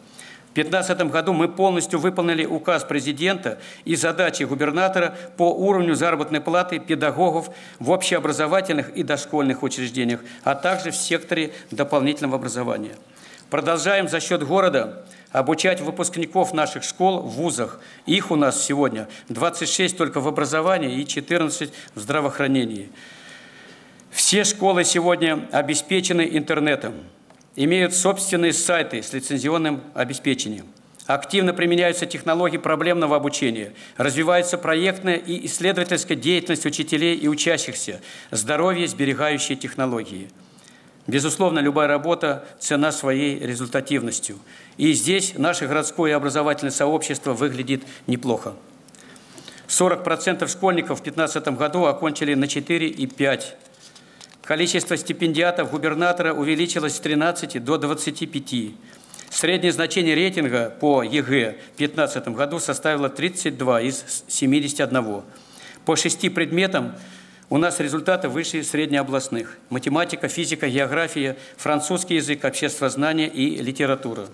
В 2015 году мы полностью выполнили указ президента и задачи губернатора по уровню заработной платы педагогов в общеобразовательных и дошкольных учреждениях, а также в секторе дополнительного образования. Продолжаем за счет города обучать выпускников наших школ в вузах. Их у нас сегодня 26 только в образовании и 14 в здравоохранении. Все школы сегодня обеспечены интернетом имеют собственные сайты с лицензионным обеспечением. Активно применяются технологии проблемного обучения, развивается проектная и исследовательская деятельность учителей и учащихся, здоровьесберегающие технологии. Безусловно, любая работа ценна своей результативностью. И здесь наше городское образовательное сообщество выглядит неплохо. 40% школьников в 2015 году окончили на 4 и 5 Количество стипендиатов губернатора увеличилось с 13 до 25. Среднее значение рейтинга по ЕГЭ в 2015 году составило 32 из 71. По шести предметам у нас результаты выше среднеобластных. Математика, физика, география, французский язык, обществознание и литература.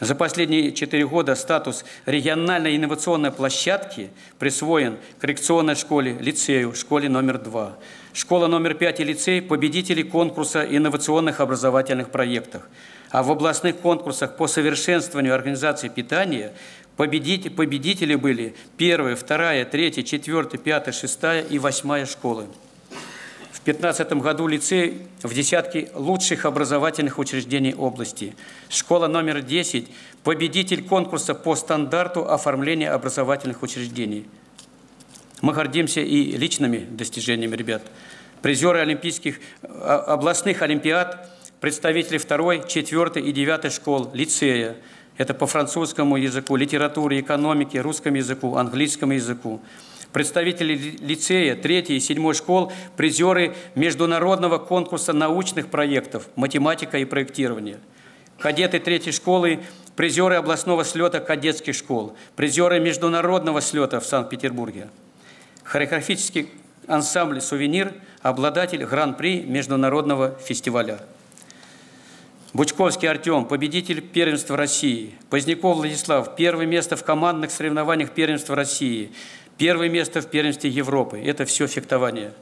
За последние четыре года статус региональной инновационной площадки присвоен коррекционной школе, лицею, школе номер два. Школа номер пять и лицей – победители конкурса инновационных образовательных проектов – а в областных конкурсах по совершенствованию организации питания победители, победители были первая, вторая, третья, четвертая, пятая, шестая и восьмая школы. В 2015 году лицей в десятке лучших образовательных учреждений области. Школа номер 10 – победитель конкурса по стандарту оформления образовательных учреждений. Мы гордимся и личными достижениями ребят. Призеры олимпийских, а, областных олимпиад – представители второй, четвертой и девятой школ, лицея. Это по французскому языку, литературе, экономике, русскому языку, английскому языку. Представители лицея, третьей и седьмой школ, призеры международного конкурса научных проектов «Математика и проектирование». Кадеты третьей школы, призеры областного слета кадетских школ, призеры международного слета в Санкт-Петербурге. Хореографический ансамбль «Сувенир» – обладатель гран-при международного фестиваля. Бучковский Артем, победитель первенства России. Поздняков Владислав, первое место в командных соревнованиях первенства России. Первое место в первенстве Европы. Это все фехтование.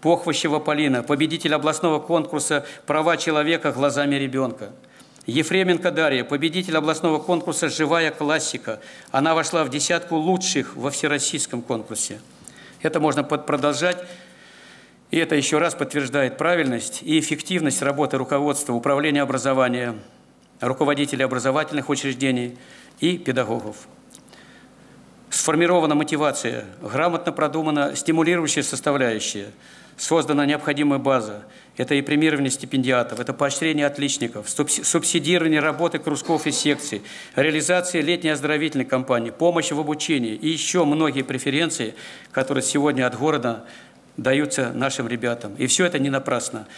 Похвощева Полина, победитель областного конкурса «Права человека глазами ребенка». Ефременко Дарья, победитель областного конкурса «Живая классика». Она вошла в десятку лучших во всероссийском конкурсе. Это можно продолжать. И это еще раз подтверждает правильность и эффективность работы руководства управления образования, руководителей образовательных учреждений и педагогов. Сформирована мотивация, грамотно продумана стимулирующая составляющая, создана необходимая база. Это и премирование стипендиатов, это поощрение отличников, субсидирование работы кружков и секций, реализация летней оздоровительной кампании, помощь в обучении и еще многие преференции, которые сегодня от города даются нашим ребятам. И все это не напрасно.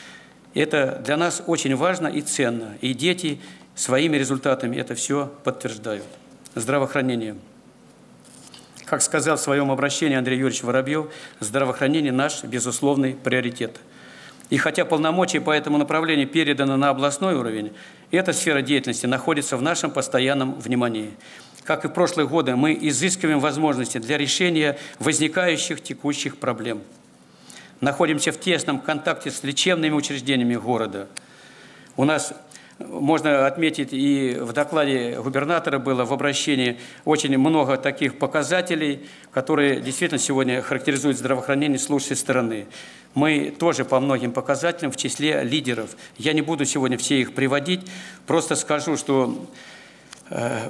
Это для нас очень важно и ценно. И дети своими результатами это все подтверждают. Здравоохранение. Как сказал в своем обращении Андрей Юрьевич Воробьев, здравоохранение – наш безусловный приоритет. И хотя полномочия по этому направлению переданы на областной уровень, эта сфера деятельности находится в нашем постоянном внимании. Как и в прошлые годы, мы изыскиваем возможности для решения возникающих текущих проблем – находимся в тесном контакте с лечебными учреждениями города. У нас можно отметить, и в докладе губернатора было в обращении очень много таких показателей, которые действительно сегодня характеризуют здравоохранение с лучшей стороны. Мы тоже по многим показателям в числе лидеров. Я не буду сегодня все их приводить, просто скажу, что э,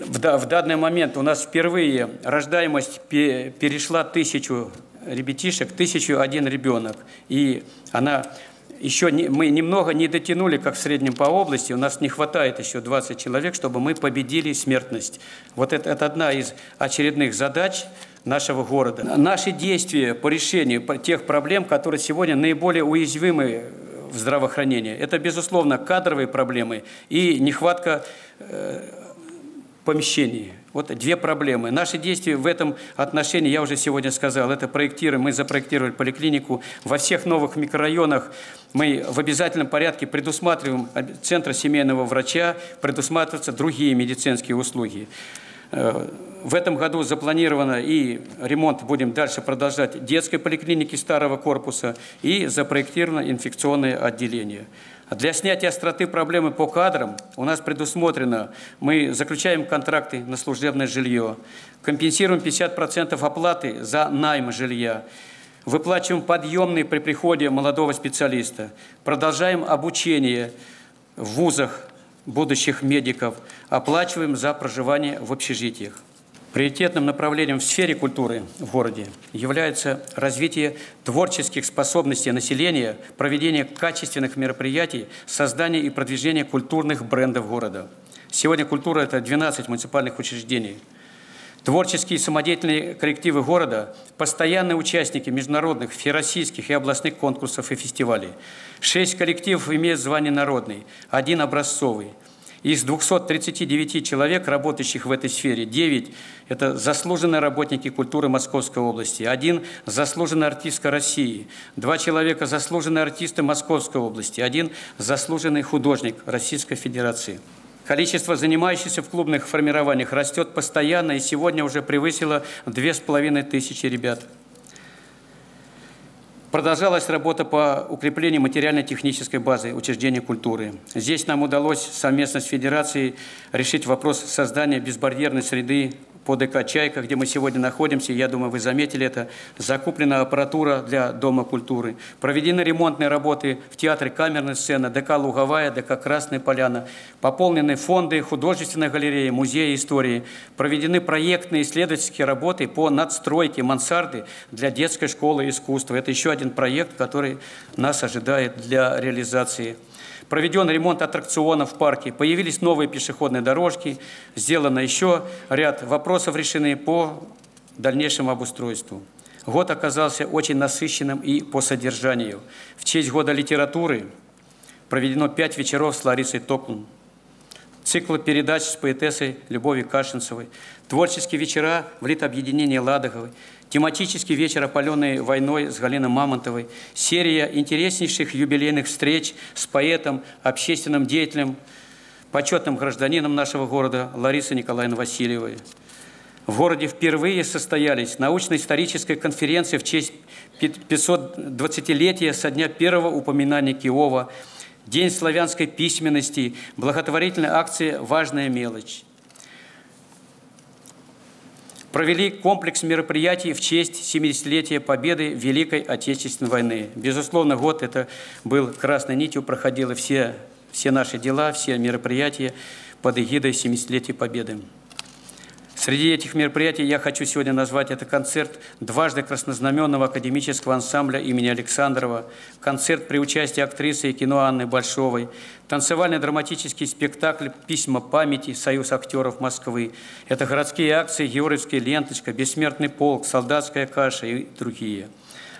в данный момент у нас впервые рождаемость перешла тысячу ребятишек, тысячу один ребенок. И она еще не, мы немного не дотянули, как в среднем по области, у нас не хватает еще 20 человек, чтобы мы победили смертность. Вот это, это одна из очередных задач нашего города. Наши действия по решению тех проблем, которые сегодня наиболее уязвимы в здравоохранении, это, безусловно, кадровые проблемы и нехватка э, помещений. Вот две проблемы. Наши действия в этом отношении, я уже сегодня сказал, это проектируем, мы запроектировали поликлинику. Во всех новых микрорайонах мы в обязательном порядке предусматриваем центр семейного врача, предусматриваются другие медицинские услуги. Э, в этом году запланировано и ремонт будем дальше продолжать детской поликлиники старого корпуса и запроектировано инфекционное отделение. Для снятия остроты проблемы по кадрам у нас предусмотрено, мы заключаем контракты на служебное жилье, компенсируем 50% оплаты за найм жилья, выплачиваем подъемные при приходе молодого специалиста, продолжаем обучение в вузах будущих медиков, оплачиваем за проживание в общежитиях. Приоритетным направлением в сфере культуры в городе является развитие творческих способностей населения, проведение качественных мероприятий, создание и продвижение культурных брендов города. Сегодня культура – это 12 муниципальных учреждений. Творческие и самодеятельные коллективы города – постоянные участники международных, всероссийских и областных конкурсов и фестивалей. Шесть коллективов имеют звание «Народный», один – «Образцовый». Из 239 человек, работающих в этой сфере, 9 – это заслуженные работники культуры Московской области, один – заслуженная артистка России, два человека – заслуженные артисты Московской области, один – заслуженный художник Российской Федерации. Количество занимающихся в клубных формированиях растет постоянно и сегодня уже превысило две с половиной тысячи ребят. Продолжалась работа по укреплению материально-технической базы учреждений культуры. Здесь нам удалось совместно с Федерацией решить вопрос создания безбарьерной среды по ДК «Чайка», где мы сегодня находимся, я думаю, вы заметили это, закуплена аппаратура для Дома культуры, проведены ремонтные работы в театре камерной сцены, ДК «Луговая», ДК «Красная поляна», пополнены фонды художественной галереи, музея истории, проведены проектные исследовательские работы по надстройке мансарды для детской школы искусства. Это еще один проект, который нас ожидает для реализации проведен ремонт аттракционов в парке, появились новые пешеходные дорожки, сделано еще ряд вопросов решены по дальнейшему обустройству. Год оказался очень насыщенным и по содержанию. В честь года литературы проведено пять вечеров с Ларисой Токлун, цикл передач с поэтессой Любовью Кашинцевой, творческие вечера в литобъединении Ладоговой, тематический вечер, опаленный войной с Галиной Мамонтовой, серия интереснейших юбилейных встреч с поэтом, общественным деятелем, почетным гражданином нашего города Ларисой Николаевной Васильевой. В городе впервые состоялись научно-историческая конференция в честь 520-летия со дня первого упоминания Киова, День славянской письменности, благотворительная акция «Важная мелочь» провели комплекс мероприятий в честь 70-летия победы Великой Отечественной войны. Безусловно, год это был красной нитью, проходило все, все наши дела, все мероприятия под эгидой 70-летия победы. Среди этих мероприятий я хочу сегодня назвать это концерт дважды краснознаменного академического ансамбля имени Александрова, концерт при участии актрисы и кино Анны Большовой, танцевальный драматический спектакль «Письма памяти. Союз актеров Москвы». Это городские акции «Георгиевская ленточка», «Бессмертный полк», «Солдатская каша» и другие.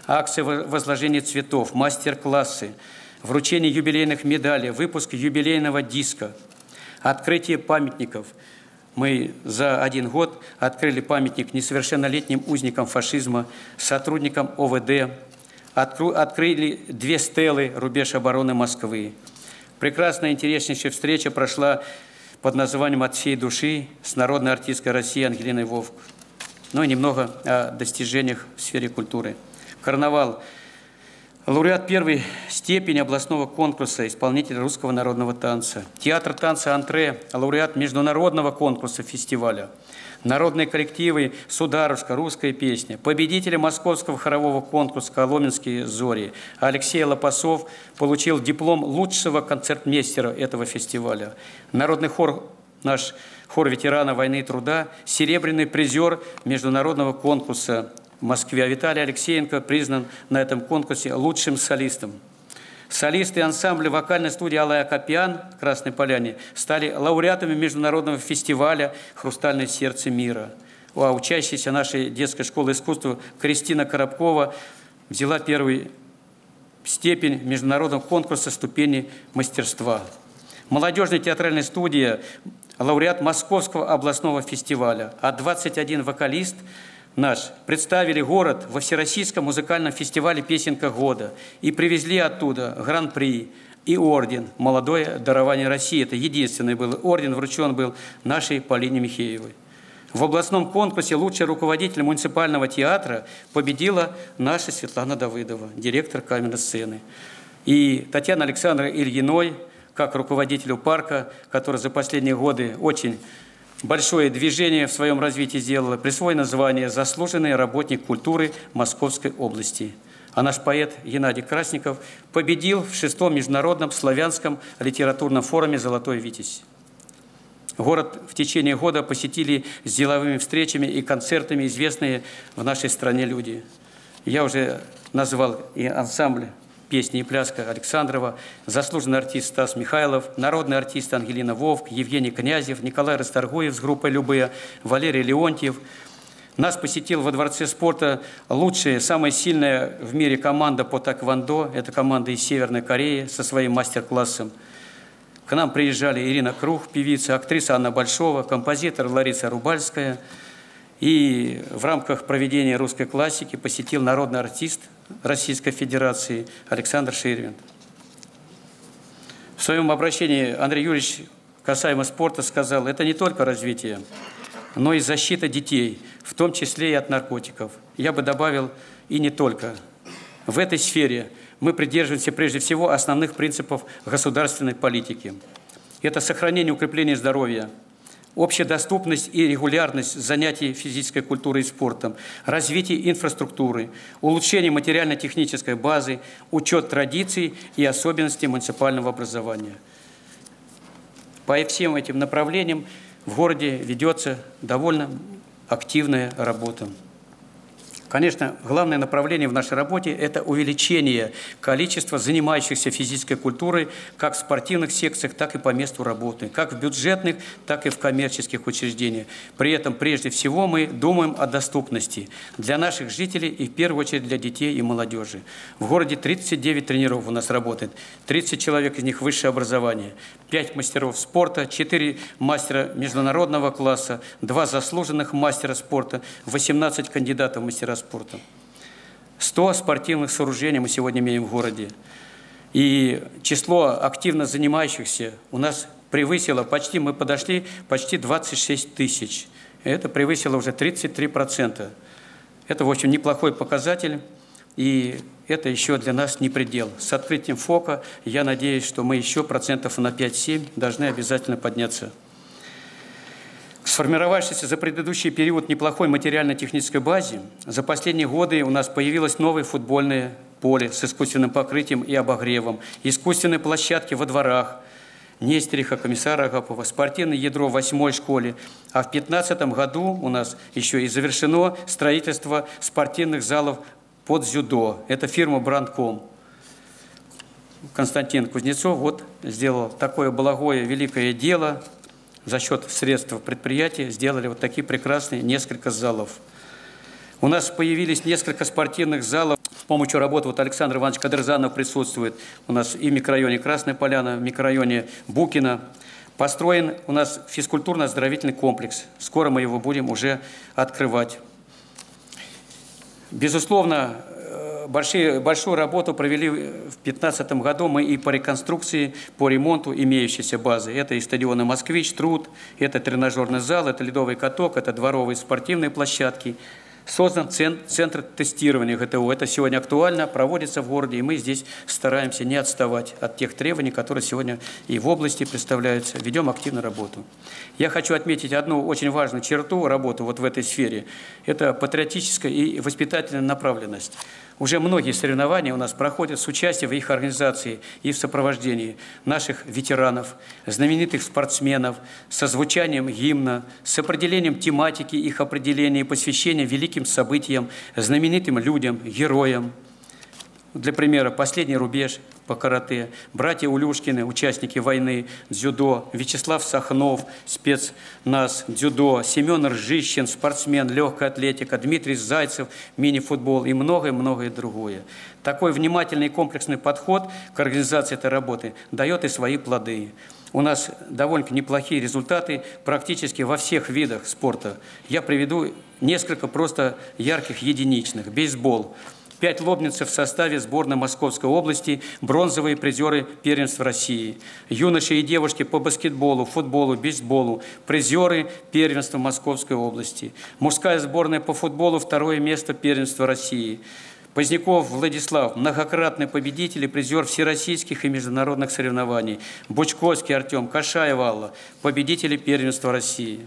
Акции возложения цветов, мастер-классы, вручение юбилейных медалей, выпуск юбилейного диска, открытие памятников – мы за один год открыли памятник несовершеннолетним узникам фашизма, сотрудникам ОВД, открыли две стелы «Рубеж обороны Москвы». Прекрасная, интереснейшая встреча прошла под названием «От всей души» с народной артисткой России Ангелиной Вовк. Ну и немного о достижениях в сфере культуры. Карнавал – Лауреат первой степени областного конкурса, исполнитель русского народного танца. Театр танца «Антре», лауреат международного конкурса фестиваля. Народные коллективы «Сударушка», «Русская песня». Победитель московского хорового конкурса «Коломенские зори». Алексей Лопасов получил диплом лучшего концертмейстера этого фестиваля. Народный хор наш хор ветерана войны и труда, серебряный призер международного конкурса в Москве. А Виталий Алексеенко признан на этом конкурсе лучшим солистом. Солисты ансамбля вокальной студии «Алая Копьян» Красной Поляне стали лауреатами международного фестиваля «Хрустальное сердце мира». А учащаяся нашей детской школы искусства Кристина Коробкова взяла первую степень международного конкурса ступени мастерства. Молодежная театральная студия – лауреат Московского областного фестиваля, а 21 вокалист – наш представили город во Всероссийском музыкальном фестивале «Песенка года» и привезли оттуда гран-при и орден «Молодое дарование России». Это единственный был орден, вручен был нашей Полине Михеевой. В областном конкурсе лучший руководитель муниципального театра победила наша Светлана Давыдова, директор камерной сцены. И Татьяна Александровна Ильиной, как руководителю парка, который за последние годы очень большое движение в своем развитии сделало, присвоено звание «Заслуженный работник культуры Московской области». А наш поэт Геннадий Красников победил в шестом международном славянском литературном форуме «Золотой Витязь». Город в течение года посетили с деловыми встречами и концертами известные в нашей стране люди. Я уже назвал и ансамбль песни и пляска Александрова, заслуженный артист Стас Михайлов, народный артист Ангелина Вовк, Евгений Князев, Николай Расторгуев с группой «Любые», Валерий Леонтьев. Нас посетил во Дворце спорта лучшая, самая сильная в мире команда по тэквондо. Это команда из Северной Кореи со своим мастер-классом. К нам приезжали Ирина Крух, певица, актриса Анна Большова, композитор Лариса Рубальская. И в рамках проведения русской классики посетил народный артист Российской Федерации Александр Ширвин. В своем обращении Андрей Юрьевич касаемо спорта сказал, это не только развитие, но и защита детей, в том числе и от наркотиков. Я бы добавил, и не только. В этой сфере мы придерживаемся прежде всего основных принципов государственной политики. Это сохранение и укрепление здоровья – общедоступность и регулярность занятий физической культурой и спортом, развитие инфраструктуры, улучшение материально-технической базы, учет традиций и особенностей муниципального образования. По всем этим направлениям в городе ведется довольно активная работа. Конечно, главное направление в нашей работе – это увеличение количества занимающихся физической культурой как в спортивных секциях, так и по месту работы, как в бюджетных, так и в коммерческих учреждениях. При этом, прежде всего, мы думаем о доступности для наших жителей и, в первую очередь, для детей и молодежи. В городе 39 тренеров у нас работает, 30 человек из них высшее образование, 5 мастеров спорта, 4 мастера международного класса, 2 заслуженных мастера спорта, 18 кандидатов мастера спорта. 100 спортивных сооружений мы сегодня имеем в городе. И число активно занимающихся у нас превысило почти, мы подошли почти 26 тысяч. Это превысило уже 33%. Это, в общем, неплохой показатель. И это еще для нас не предел. С открытием ФОКа я надеюсь, что мы еще процентов на 5-7 должны обязательно подняться сформировавшейся за предыдущий период неплохой материально-технической базе, за последние годы у нас появилось новое футбольное поле с искусственным покрытием и обогревом, искусственные площадки во дворах, Нестериха, комиссара Агапова, спортивное ядро в восьмой школе. А в 2015 году у нас еще и завершено строительство спортивных залов под дзюдо. Это фирма «Брандком». Константин Кузнецов вот сделал такое благое, великое дело – за счет средств предприятия сделали вот такие прекрасные несколько залов. У нас появились несколько спортивных залов. С помощью работы вот Александр Иванович Кадырзанов присутствует у нас и в микрорайоне Красная Поляна, в микрорайоне Букина. Построен у нас физкультурно-оздоровительный комплекс. Скоро мы его будем уже открывать. Безусловно, большие, большую работу провели в 2015 году мы и по реконструкции, по ремонту имеющейся базы. Это и стадионы «Москвич», «Труд», это тренажерный зал, это ледовый каток, это дворовые спортивные площадки – Создан центр тестирования ГТО. Это сегодня актуально, проводится в городе, и мы здесь стараемся не отставать от тех требований, которые сегодня и в области представляются. Ведем активную работу. Я хочу отметить одну очень важную черту работы вот в этой сфере. Это патриотическая и воспитательная направленность. Уже многие соревнования у нас проходят с участием в их организации и в сопровождении наших ветеранов, знаменитых спортсменов, со звучанием гимна, с определением тематики их определения и посвящения великим событиям, знаменитым людям, героям – для примера, последний рубеж по карате. Братья Улюшкины, участники войны, дзюдо. Вячеслав Сахнов, спецназ, дзюдо. Семен Ржищин, спортсмен, легкая атлетика. Дмитрий Зайцев, мини-футбол и многое-многое другое. Такой внимательный и комплексный подход к организации этой работы дает и свои плоды. У нас довольно неплохие результаты практически во всех видах спорта. Я приведу несколько просто ярких единичных. Бейсбол – Пять лобниц в составе сборной Московской области, бронзовые призеры первенства России. Юноши и девушки по баскетболу, футболу, бейсболу, призеры первенства Московской области. Мужская сборная по футболу, второе место первенства России. Поздняков Владислав, многократный победитель и призер всероссийских и международных соревнований. Бучковский Артем, Кашаев Алла, победители первенства России.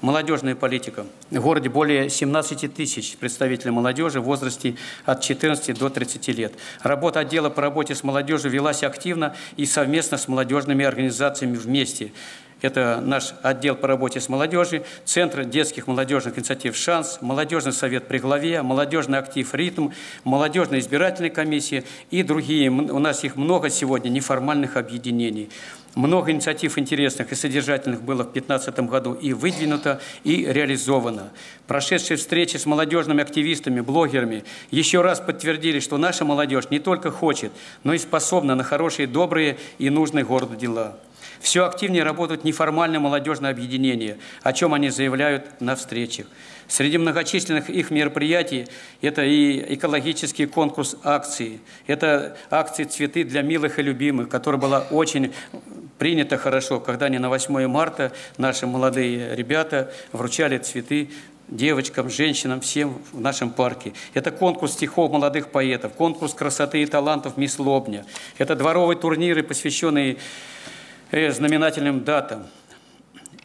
Молодежная политика. В городе более 17 тысяч представителей молодежи в возрасте от 14 до 30 лет. Работа отдела по работе с молодежью велась активно и совместно с молодежными организациями вместе. Это наш отдел по работе с молодежью, Центр детских молодежных инициатив «Шанс», Молодежный совет при главе, Молодежный актив «Ритм», Молодежная избирательная комиссия и другие. У нас их много сегодня неформальных объединений. Много инициатив интересных и содержательных было в 2015 году и выдвинуто, и реализовано. Прошедшие встречи с молодежными активистами, блогерами еще раз подтвердили, что наша молодежь не только хочет, но и способна на хорошие, добрые и нужные городу дела. Все активнее работают неформальные молодежные объединения, о чем они заявляют на встречах. Среди многочисленных их мероприятий это и экологический конкурс акций, это акции «Цветы для милых и любимых», которая была очень принята хорошо, когда они на 8 марта, наши молодые ребята, вручали цветы девочкам, женщинам, всем в нашем парке. Это конкурс стихов молодых поэтов, конкурс красоты и талантов «Мисс Лобня». Это дворовые турниры, посвященные э, знаменательным датам.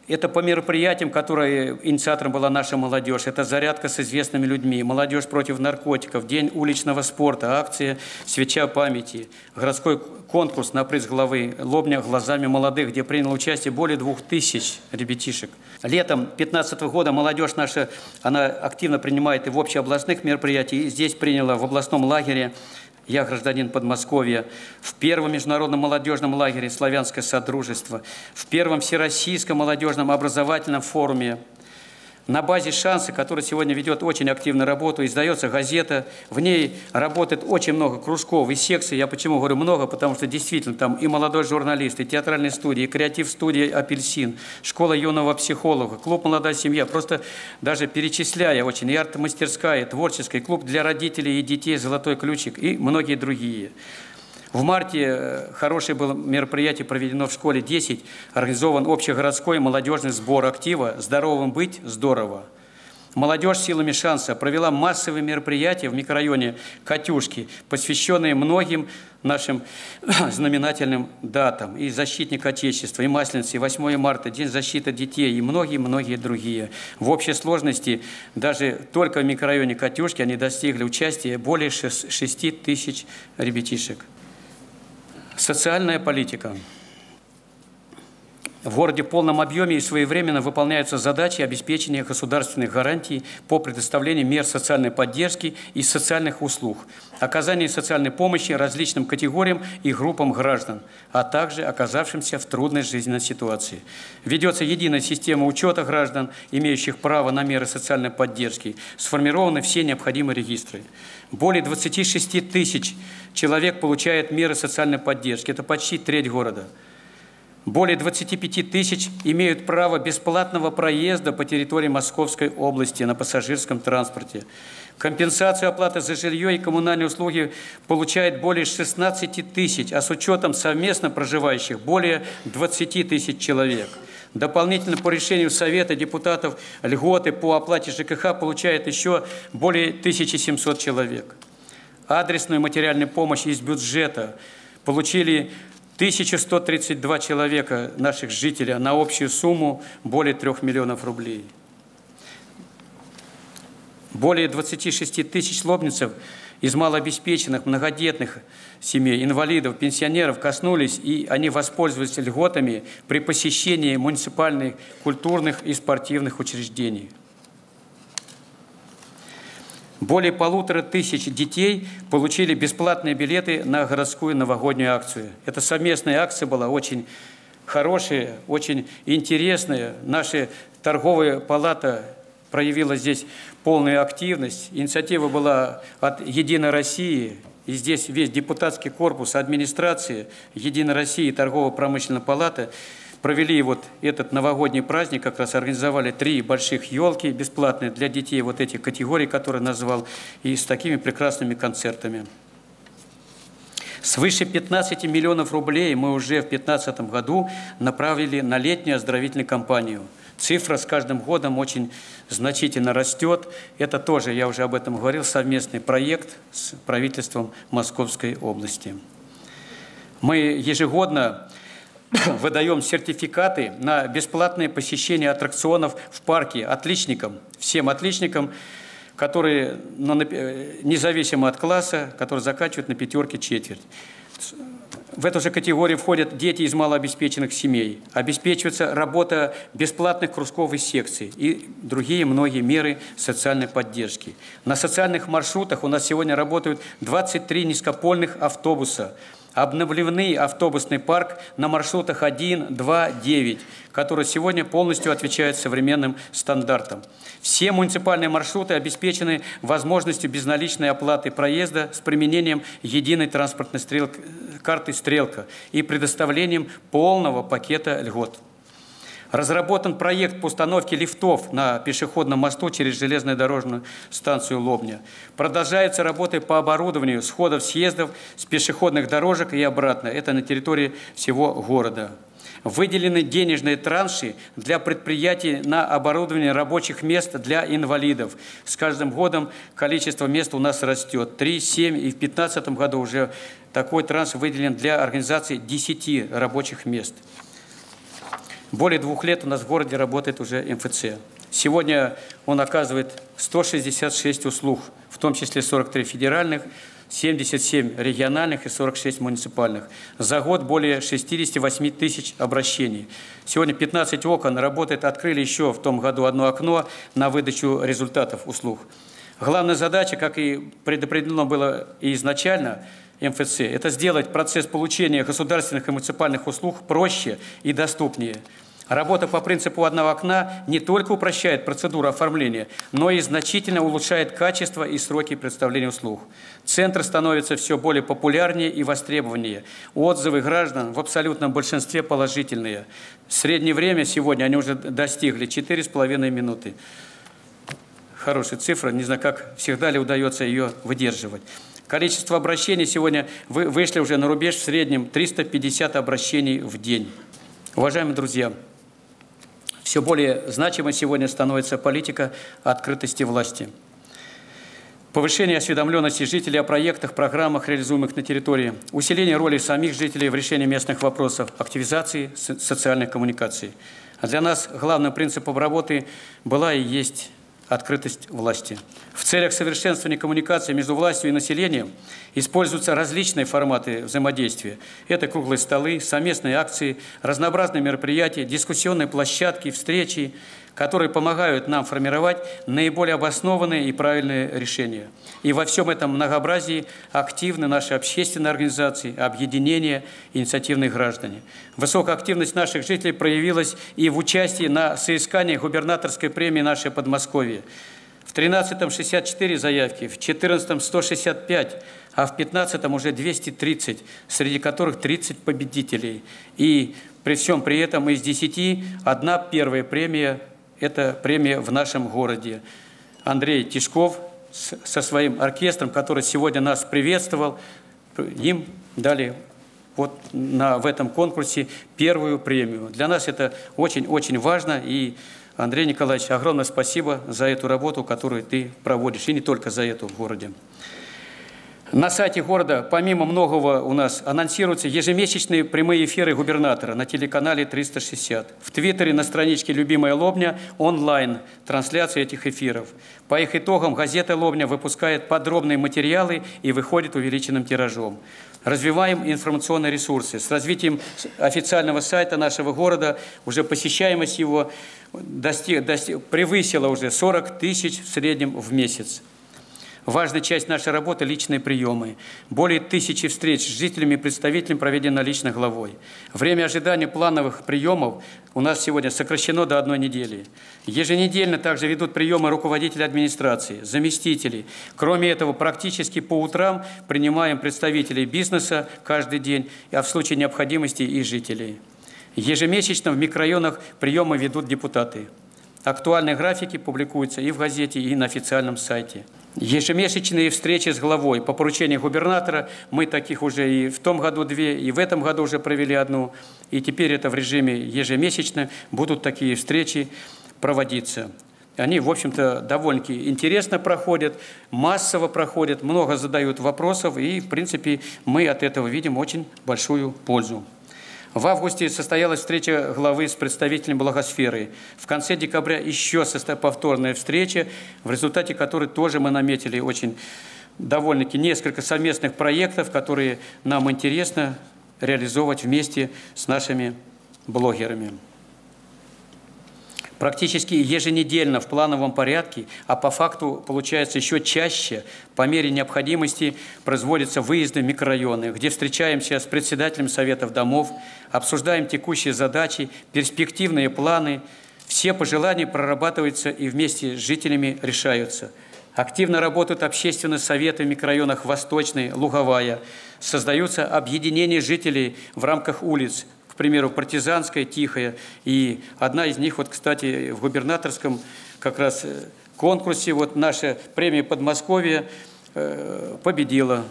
Это по мероприятиям, которые инициатором была наша молодежь. Это зарядка с известными людьми, молодежь против наркотиков, день уличного спорта, акция «Свеча памяти», городской конкурс на приз главы «Лобня глазами молодых», где приняло участие более двух тысяч ребятишек. Летом 2015 года молодежь наша, она активно принимает и в общеобластных мероприятиях, и здесь приняла в областном лагере я гражданин Подмосковья, в первом международном молодежном лагере «Славянское Содружество», в первом всероссийском молодежном образовательном форуме на базе «Шанса», который сегодня ведет очень активную работу, издается газета, в ней работает очень много кружков и секций. Я почему говорю много? Потому что действительно там и молодой журналист, и театральные студии, и креатив-студия «Апельсин», школа юного психолога, клуб «Молодая семья». Просто даже перечисляя очень, и арт-мастерская, и творческая, клуб для родителей и детей «Золотой ключик» и многие другие. В марте э, хорошее было мероприятие проведено в школе 10, организован общегородской молодежный сбор актива «Здоровым быть – здорово». Молодежь силами шанса провела массовые мероприятия в микрорайоне Катюшки, посвященные многим нашим знаменательным датам. И защитник Отечества, и Масленица, и 8 марта, День защиты детей, и многие-многие другие. В общей сложности даже только в микрорайоне Катюшки они достигли участия более 6 тысяч ребятишек. Социальная политика. В городе в полном объеме и своевременно выполняются задачи обеспечения государственных гарантий по предоставлению мер социальной поддержки и социальных услуг, оказания социальной помощи различным категориям и группам граждан, а также оказавшимся в трудной жизненной ситуации. Ведется единая система учета граждан, имеющих право на меры социальной поддержки. Сформированы все необходимые регистры. Более 26 тысяч человек получает меры социальной поддержки. Это почти треть города. Более 25 тысяч имеют право бесплатного проезда по территории Московской области на пассажирском транспорте. Компенсацию оплаты за жилье и коммунальные услуги получает более 16 тысяч, а с учетом совместно проживающих более 20 тысяч человек. Дополнительно по решению Совета депутатов льготы по оплате ЖКХ получает еще более 1700 человек. Адресную материальную помощь из бюджета получили 1132 человека наших жителей на общую сумму более 3 миллионов рублей. Более 26 тысяч лобницев из малообеспеченных, многодетных семей, инвалидов, пенсионеров коснулись, и они воспользовались льготами при посещении муниципальных, культурных и спортивных учреждений. Более полутора тысяч детей получили бесплатные билеты на городскую новогоднюю акцию. Эта совместная акция была очень хорошая, очень интересная. Наша торговая палата проявила здесь полную активность. Инициатива была от «Единой России», и здесь весь депутатский корпус администрации «Единой России» торгово-промышленная палата – провели вот этот новогодний праздник, как раз организовали три больших елки бесплатные для детей вот этих категорий, которые назвал, и с такими прекрасными концертами. Свыше 15 миллионов рублей мы уже в 2015 году направили на летнюю оздоровительную кампанию. Цифра с каждым годом очень значительно растет. Это тоже, я уже об этом говорил, совместный проект с правительством Московской области. Мы ежегодно выдаем сертификаты на бесплатное посещение аттракционов в парке отличникам, всем отличникам, которые ну, независимо от класса, которые заканчивают на пятерке четверть. В эту же категорию входят дети из малообеспеченных семей. Обеспечивается работа бесплатных кружков и секций и другие многие меры социальной поддержки. На социальных маршрутах у нас сегодня работают 23 низкопольных автобуса – обновленный автобусный парк на маршрутах 1, 2, 9, который сегодня полностью отвечает современным стандартам. Все муниципальные маршруты обеспечены возможностью безналичной оплаты проезда с применением единой транспортной стрелки, карты «Стрелка» и предоставлением полного пакета льгот. Разработан проект по установке лифтов на пешеходном мосту через железнодорожную станцию Лобня. Продолжаются работы по оборудованию сходов-съездов с пешеходных дорожек и обратно. Это на территории всего города. Выделены денежные транши для предприятий на оборудование рабочих мест для инвалидов. С каждым годом количество мест у нас растет. 3, 7 и в 2015 году уже такой транш выделен для организации 10 рабочих мест. Более двух лет у нас в городе работает уже МФЦ. Сегодня он оказывает 166 услуг, в том числе 43 федеральных, 77 региональных и 46 муниципальных. За год более 68 тысяч обращений. Сегодня 15 окон работает, открыли еще в том году одно окно на выдачу результатов услуг. Главная задача, как и предопределено было изначально, МФЦ, это сделать процесс получения государственных и муниципальных услуг проще и доступнее – Работа по принципу одного окна не только упрощает процедуру оформления, но и значительно улучшает качество и сроки представления услуг. Центр становится все более популярнее и востребованнее. Отзывы граждан в абсолютном большинстве положительные. Среднее время сегодня они уже достигли 4,5 минуты. Хорошая цифра, не знаю, как всегда ли удается ее выдерживать. Количество обращений сегодня вышли уже на рубеж в среднем 350 обращений в день. Уважаемые друзья, все более значимой сегодня становится политика открытости власти. Повышение осведомленности жителей о проектах, программах, реализуемых на территории, усиление роли самих жителей в решении местных вопросов, активизации социальных коммуникаций. А для нас главным принципом работы была и есть открытость власти. В целях совершенствования коммуникации между властью и населением используются различные форматы взаимодействия. Это круглые столы, совместные акции, разнообразные мероприятия, дискуссионные площадки, встречи, которые помогают нам формировать наиболее обоснованные и правильные решения. И во всем этом многообразии активны наши общественные организации, объединения, инициативные граждане. Высокая активность наших жителей проявилась и в участии на соискании губернаторской премии нашей Подмосковья. В 13-м 64 заявки, в 14-м 165, а в 15-м уже 230, среди которых 30 победителей. И при всем при этом из 10 одна первая премия это премия в нашем городе. Андрей Тишков со своим оркестром, который сегодня нас приветствовал, им дали вот на, в этом конкурсе первую премию. Для нас это очень-очень важно. И, Андрей Николаевич, огромное спасибо за эту работу, которую ты проводишь, и не только за эту в городе. На сайте города, помимо многого, у нас анонсируются ежемесячные прямые эфиры губернатора на телеканале 360. В Твиттере на страничке «Любимая Лобня» онлайн трансляция этих эфиров. По их итогам газета «Лобня» выпускает подробные материалы и выходит увеличенным тиражом. Развиваем информационные ресурсы. С развитием официального сайта нашего города уже посещаемость его достиг, достиг, превысила уже 40 тысяч в среднем в месяц. Важная часть нашей работы – личные приемы. Более тысячи встреч с жителями и представителями проведено лично главой. Время ожидания плановых приемов у нас сегодня сокращено до одной недели. Еженедельно также ведут приемы руководители администрации, заместителей. Кроме этого, практически по утрам принимаем представителей бизнеса каждый день, а в случае необходимости и жителей. Ежемесячно в микрорайонах приемы ведут депутаты. Актуальные графики публикуются и в газете, и на официальном сайте. Ежемесячные встречи с главой. По поручению губернатора мы таких уже и в том году две, и в этом году уже провели одну. И теперь это в режиме ежемесячно будут такие встречи проводиться. Они, в общем-то, довольно-таки интересно проходят, массово проходят, много задают вопросов, и, в принципе, мы от этого видим очень большую пользу. В августе состоялась встреча главы с представителем благосферы. В конце декабря еще повторная встреча, в результате которой тоже мы наметили очень довольно-таки несколько совместных проектов, которые нам интересно реализовывать вместе с нашими блогерами. Практически еженедельно в плановом порядке, а по факту получается еще чаще, по мере необходимости производятся выезды в микрорайоны, где встречаемся с председателем советов домов, обсуждаем текущие задачи, перспективные планы. Все пожелания прорабатываются и вместе с жителями решаются – Активно работают общественные советы в микрорайонах Восточный, Луговая. Создаются объединения жителей в рамках улиц, к примеру, Партизанская, Тихая. И одна из них, вот, кстати, в губернаторском как раз э, конкурсе, вот наша премия Подмосковья э, победила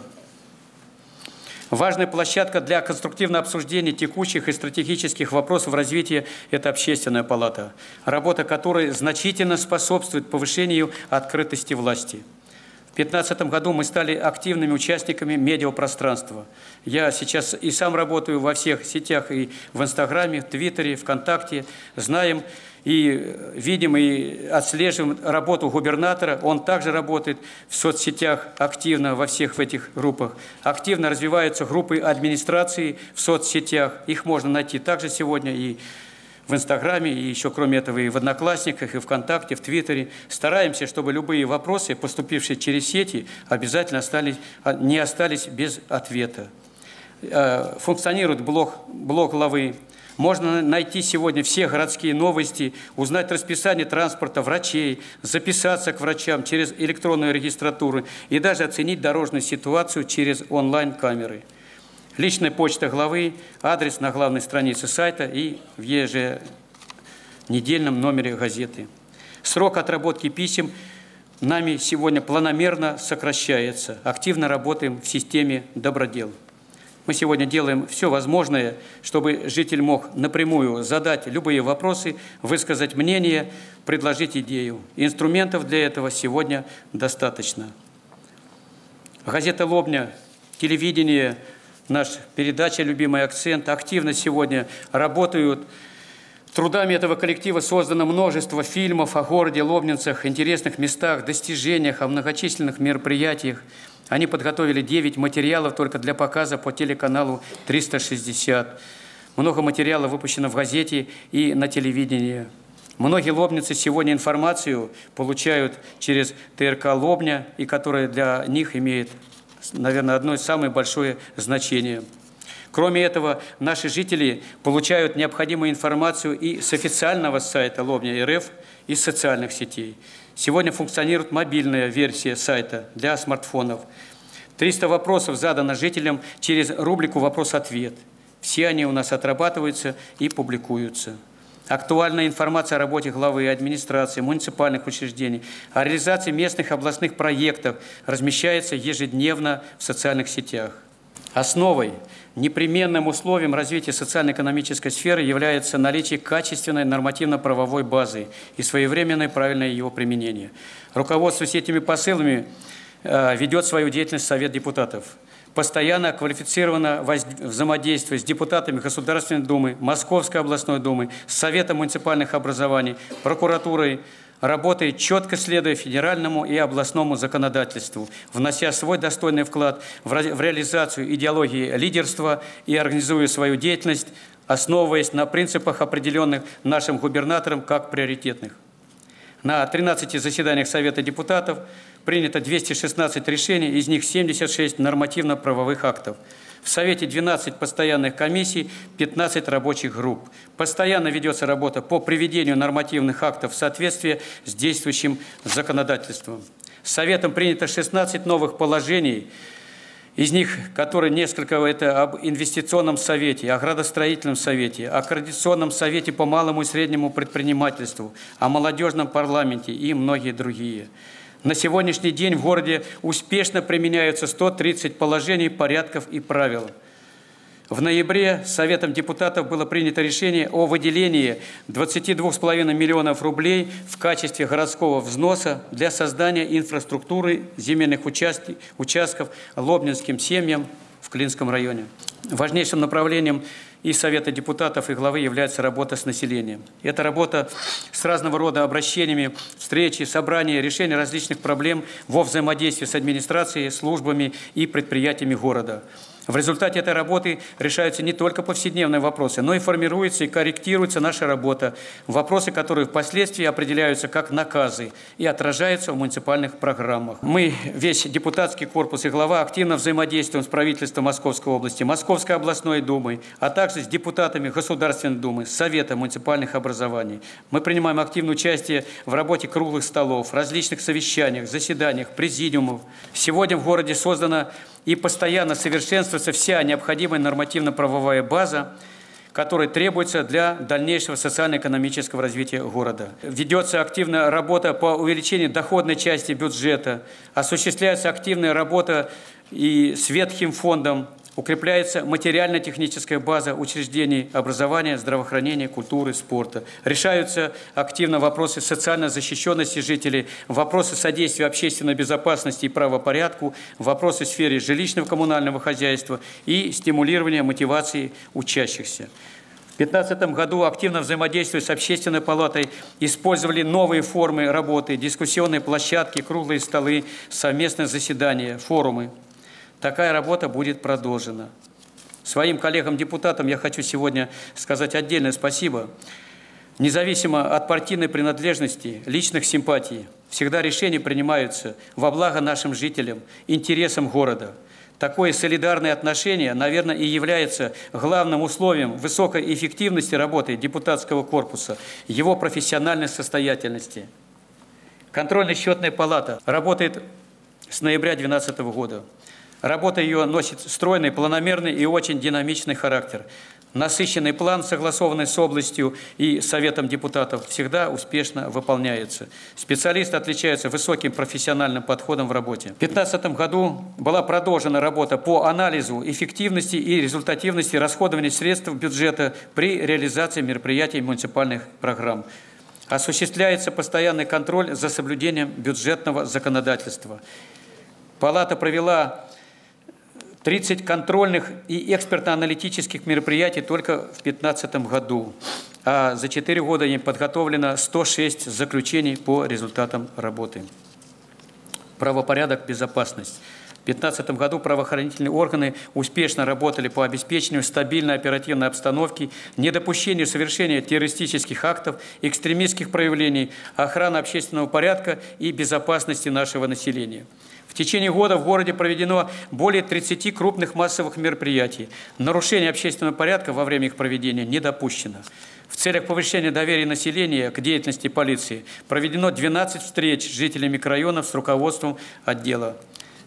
Важная площадка для конструктивного обсуждения текущих и стратегических вопросов развития – это общественная палата, работа которой значительно способствует повышению открытости власти. В 2015 году мы стали активными участниками медиапространства. Я сейчас и сам работаю во всех сетях, и в Инстаграме, в Твиттере, ВКонтакте. Знаем и видим и отслеживаем работу губернатора. Он также работает в соцсетях активно во всех этих группах. Активно развиваются группы администрации в соцсетях. Их можно найти также сегодня и в Инстаграме, и еще кроме этого и в Одноклассниках, и ВКонтакте, в Твиттере. Стараемся, чтобы любые вопросы, поступившие через сети, обязательно остались, а, не остались без ответа. Э, функционирует блог, блог главы можно найти сегодня все городские новости, узнать расписание транспорта, врачей, записаться к врачам через электронную регистратуру и даже оценить дорожную ситуацию через онлайн-камеры. Личная почта главы, адрес на главной странице сайта и в еженедельном номере газеты. Срок отработки писем нами сегодня планомерно сокращается. Активно работаем в системе добродел. Мы сегодня делаем все возможное, чтобы житель мог напрямую задать любые вопросы, высказать мнение, предложить идею. Инструментов для этого сегодня достаточно. Газета «Лобня», телевидение, наша передача «Любимый акцент» активно сегодня работают. Трудами этого коллектива создано множество фильмов о городе Лобнинцах, интересных местах, достижениях, о многочисленных мероприятиях. Они подготовили 9 материалов только для показа по телеканалу 360. Много материалов выпущено в газете и на телевидении. Многие лобницы сегодня информацию получают через ТРК «Лобня», и которая для них имеет, наверное, одно из самых большое значение. Кроме этого, наши жители получают необходимую информацию и с официального сайта Лобня РФ, и из социальных сетей. Сегодня функционирует мобильная версия сайта для смартфонов. 300 вопросов задано жителям через рубрику «Вопрос-ответ». Все они у нас отрабатываются и публикуются. Актуальная информация о работе главы администрации, муниципальных учреждений, о реализации местных областных проектов размещается ежедневно в социальных сетях. Основой, непременным условием развития социально-экономической сферы является наличие качественной нормативно-правовой базы и своевременное правильное его применение. Руководствуясь этими посылами, э, ведет свою деятельность Совет депутатов. Постоянно квалифицировано взаимодействие с депутатами Государственной Думы, Московской областной Думы, Советом муниципальных образований, прокуратурой, работает четко следуя федеральному и областному законодательству, внося свой достойный вклад в реализацию идеологии лидерства и организуя свою деятельность, основываясь на принципах, определенных нашим губернатором как приоритетных. На 13 заседаниях Совета депутатов принято 216 решений, из них 76 нормативно-правовых актов – в Совете 12 постоянных комиссий, 15 рабочих групп. Постоянно ведется работа по приведению нормативных актов в соответствии с действующим законодательством. Советом принято 16 новых положений, из них, которые несколько, это об инвестиционном совете, о градостроительном совете, о координационном совете по малому и среднему предпринимательству, о молодежном парламенте и многие другие. На сегодняшний день в городе успешно применяются 130 положений, порядков и правил. В ноябре Советом депутатов было принято решение о выделении 22,5 миллионов рублей в качестве городского взноса для создания инфраструктуры земельных участков лобнинским семьям в Клинском районе. Важнейшим направлением и Совета депутатов, и главы является работа с населением. Это работа с разного рода обращениями, встречи, собрания, решение различных проблем во взаимодействии с администрацией, службами и предприятиями города. В результате этой работы решаются не только повседневные вопросы, но и формируется и корректируется наша работа, вопросы, которые впоследствии определяются как наказы и отражаются в муниципальных программах. Мы, весь депутатский корпус и глава, активно взаимодействуем с правительством Московской области, Московской областной думой, а также с депутатами Государственной думы, Совета муниципальных образований. Мы принимаем активное участие в работе круглых столов, различных совещаниях, заседаниях, президиумов. Сегодня в городе создана и постоянно совершенствуется вся необходимая нормативно-правовая база, которая требуется для дальнейшего социально-экономического развития города. Ведется активная работа по увеличению доходной части бюджета, осуществляется активная работа и с ветхим фондом Укрепляется материально-техническая база учреждений образования, здравоохранения, культуры, спорта. Решаются активно вопросы социальной защищенности жителей, вопросы содействия общественной безопасности и правопорядку, вопросы в сфере жилищного коммунального хозяйства и стимулирования мотивации учащихся. В 2015 году активно взаимодействуя с общественной палатой, использовали новые формы работы, дискуссионные площадки, круглые столы, совместные заседания, форумы. Такая работа будет продолжена. Своим коллегам-депутатам я хочу сегодня сказать отдельное спасибо. Независимо от партийной принадлежности, личных симпатий, всегда решения принимаются во благо нашим жителям, интересам города. Такое солидарное отношение, наверное, и является главным условием высокой эффективности работы депутатского корпуса, его профессиональной состоятельности. Контрольно-счетная палата работает с ноября 2012 года. Работа ее носит стройный, планомерный и очень динамичный характер. Насыщенный план, согласованный с областью и Советом депутатов, всегда успешно выполняется. Специалисты отличаются высоким профессиональным подходом в работе. В 2015 году была продолжена работа по анализу эффективности и результативности расходования средств бюджета при реализации мероприятий муниципальных программ. Осуществляется постоянный контроль за соблюдением бюджетного законодательства. Палата провела 30 контрольных и экспертно-аналитических мероприятий только в 2015 году. А за 4 года им подготовлено 106 заключений по результатам работы. Правопорядок, безопасность. В 2015 году правоохранительные органы успешно работали по обеспечению стабильной оперативной обстановки, недопущению совершения террористических актов, экстремистских проявлений, охраны общественного порядка и безопасности нашего населения. В течение года в городе проведено более 30 крупных массовых мероприятий. Нарушение общественного порядка во время их проведения не допущено. В целях повышения доверия населения к деятельности полиции проведено 12 встреч с жителями микрорайонов с руководством отдела.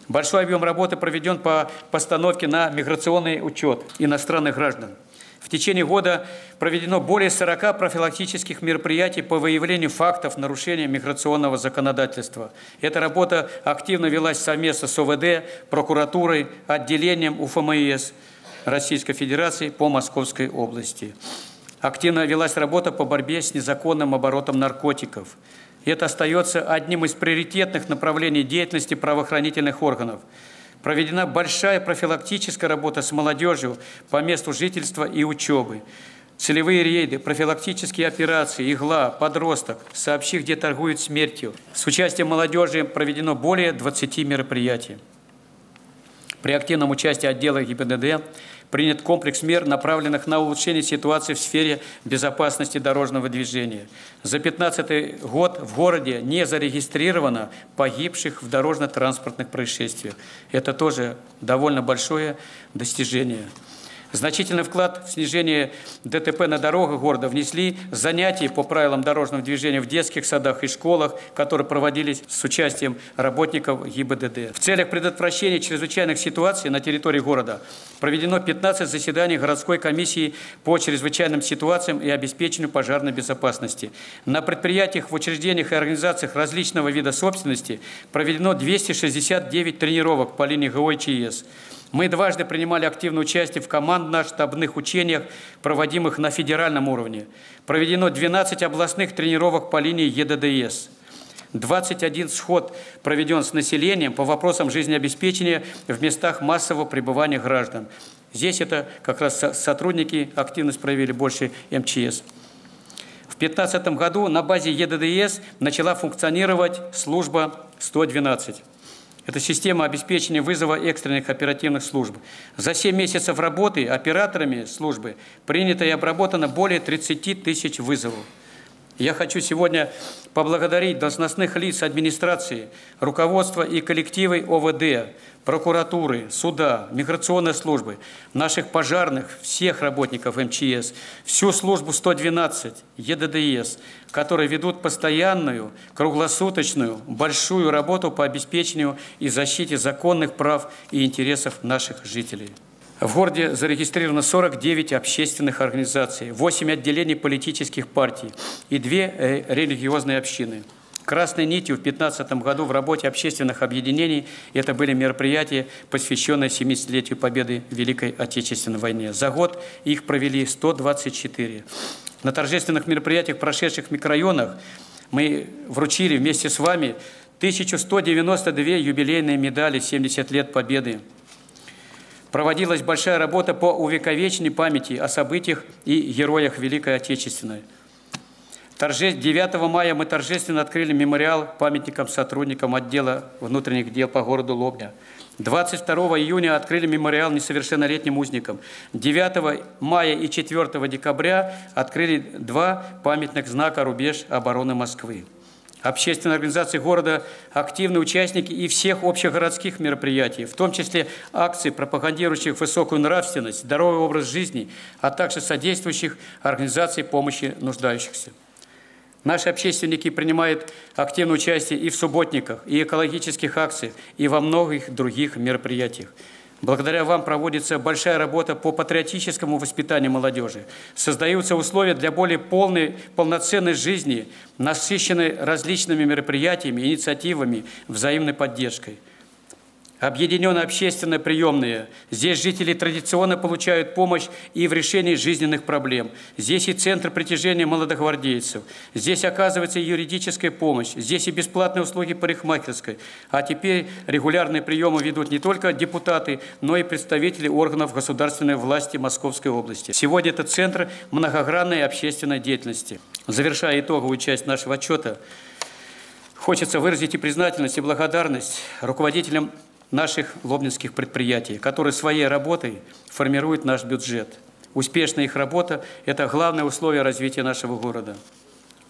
Большой объем работы проведен по постановке на миграционный учет иностранных граждан. В течение года проведено более 40 профилактических мероприятий по выявлению фактов нарушения миграционного законодательства. Эта работа активно велась совместно с ОВД, прокуратурой, отделением УФМИС Российской Федерации по Московской области. Активно велась работа по борьбе с незаконным оборотом наркотиков. Это остается одним из приоритетных направлений деятельности правоохранительных органов – Проведена большая профилактическая работа с молодежью по месту жительства и учебы. Целевые рейды, профилактические операции, игла, подросток, сообщи, где торгуют смертью. С участием молодежи проведено более 20 мероприятий. При активном участии отдела ГИБДД принят комплекс мер, направленных на улучшение ситуации в сфере безопасности дорожного движения. За 2015 год в городе не зарегистрировано погибших в дорожно-транспортных происшествиях. Это тоже довольно большое достижение. Значительный вклад в снижение ДТП на дорогах города внесли занятия по правилам дорожного движения в детских садах и школах, которые проводились с участием работников ГИБДД. В целях предотвращения чрезвычайных ситуаций на территории города проведено 15 заседаний городской комиссии по чрезвычайным ситуациям и обеспечению пожарной безопасности. На предприятиях, в учреждениях и организациях различного вида собственности проведено 269 тренировок по линии ГО и ЧС. Мы дважды принимали активное участие в командно-штабных учениях, проводимых на федеральном уровне. Проведено 12 областных тренировок по линии ЕДДС. 21 сход проведен с населением по вопросам жизнеобеспечения в местах массового пребывания граждан. Здесь это как раз сотрудники активность проявили больше МЧС. В 2015 году на базе ЕДДС начала функционировать служба 112. Это система обеспечения вызова экстренных оперативных служб. За 7 месяцев работы операторами службы принято и обработано более 30 тысяч вызовов. Я хочу сегодня поблагодарить должностных лиц администрации, руководства и коллективы ОВД, прокуратуры, суда, миграционной службы, наших пожарных, всех работников МЧС, всю службу 112, ЕДДС, которые ведут постоянную, круглосуточную, большую работу по обеспечению и защите законных прав и интересов наших жителей. В городе зарегистрировано 49 общественных организаций, 8 отделений политических партий и 2 э, религиозные общины. Красной нитью в 2015 году в работе общественных объединений это были мероприятия, посвященные 70-летию победы в Великой Отечественной войне. За год их провели 124. На торжественных мероприятиях, прошедших в микрорайонах, мы вручили вместе с вами 1192 юбилейные медали «70 лет Победы» проводилась большая работа по увековечению памяти о событиях и героях Великой Отечественной. Торже... 9 мая мы торжественно открыли мемориал памятникам сотрудникам отдела внутренних дел по городу Лобня. 22 июня открыли мемориал несовершеннолетним узникам. 9 мая и 4 декабря открыли два памятных знака «Рубеж обороны Москвы». Общественные организации города активные участники и всех общегородских мероприятий, в том числе акций, пропагандирующих высокую нравственность, здоровый образ жизни, а также содействующих организаций помощи нуждающихся. Наши общественники принимают активное участие и в субботниках, и экологических акциях, и во многих других мероприятиях. Благодаря вам проводится большая работа по патриотическому воспитанию молодежи. Создаются условия для более полной, полноценной жизни, насыщенной различными мероприятиями, инициативами, взаимной поддержкой. Объединенные общественные приемные. Здесь жители традиционно получают помощь и в решении жизненных проблем. Здесь и центр притяжения молодогвардейцев. Здесь оказывается и юридическая помощь. Здесь и бесплатные услуги парикмахерской. А теперь регулярные приемы ведут не только депутаты, но и представители органов государственной власти Московской области. Сегодня это центр многогранной общественной деятельности. Завершая итоговую часть нашего отчета, хочется выразить и признательность, и благодарность руководителям наших лобнинских предприятий, которые своей работой формируют наш бюджет. Успешная их работа – это главное условие развития нашего города.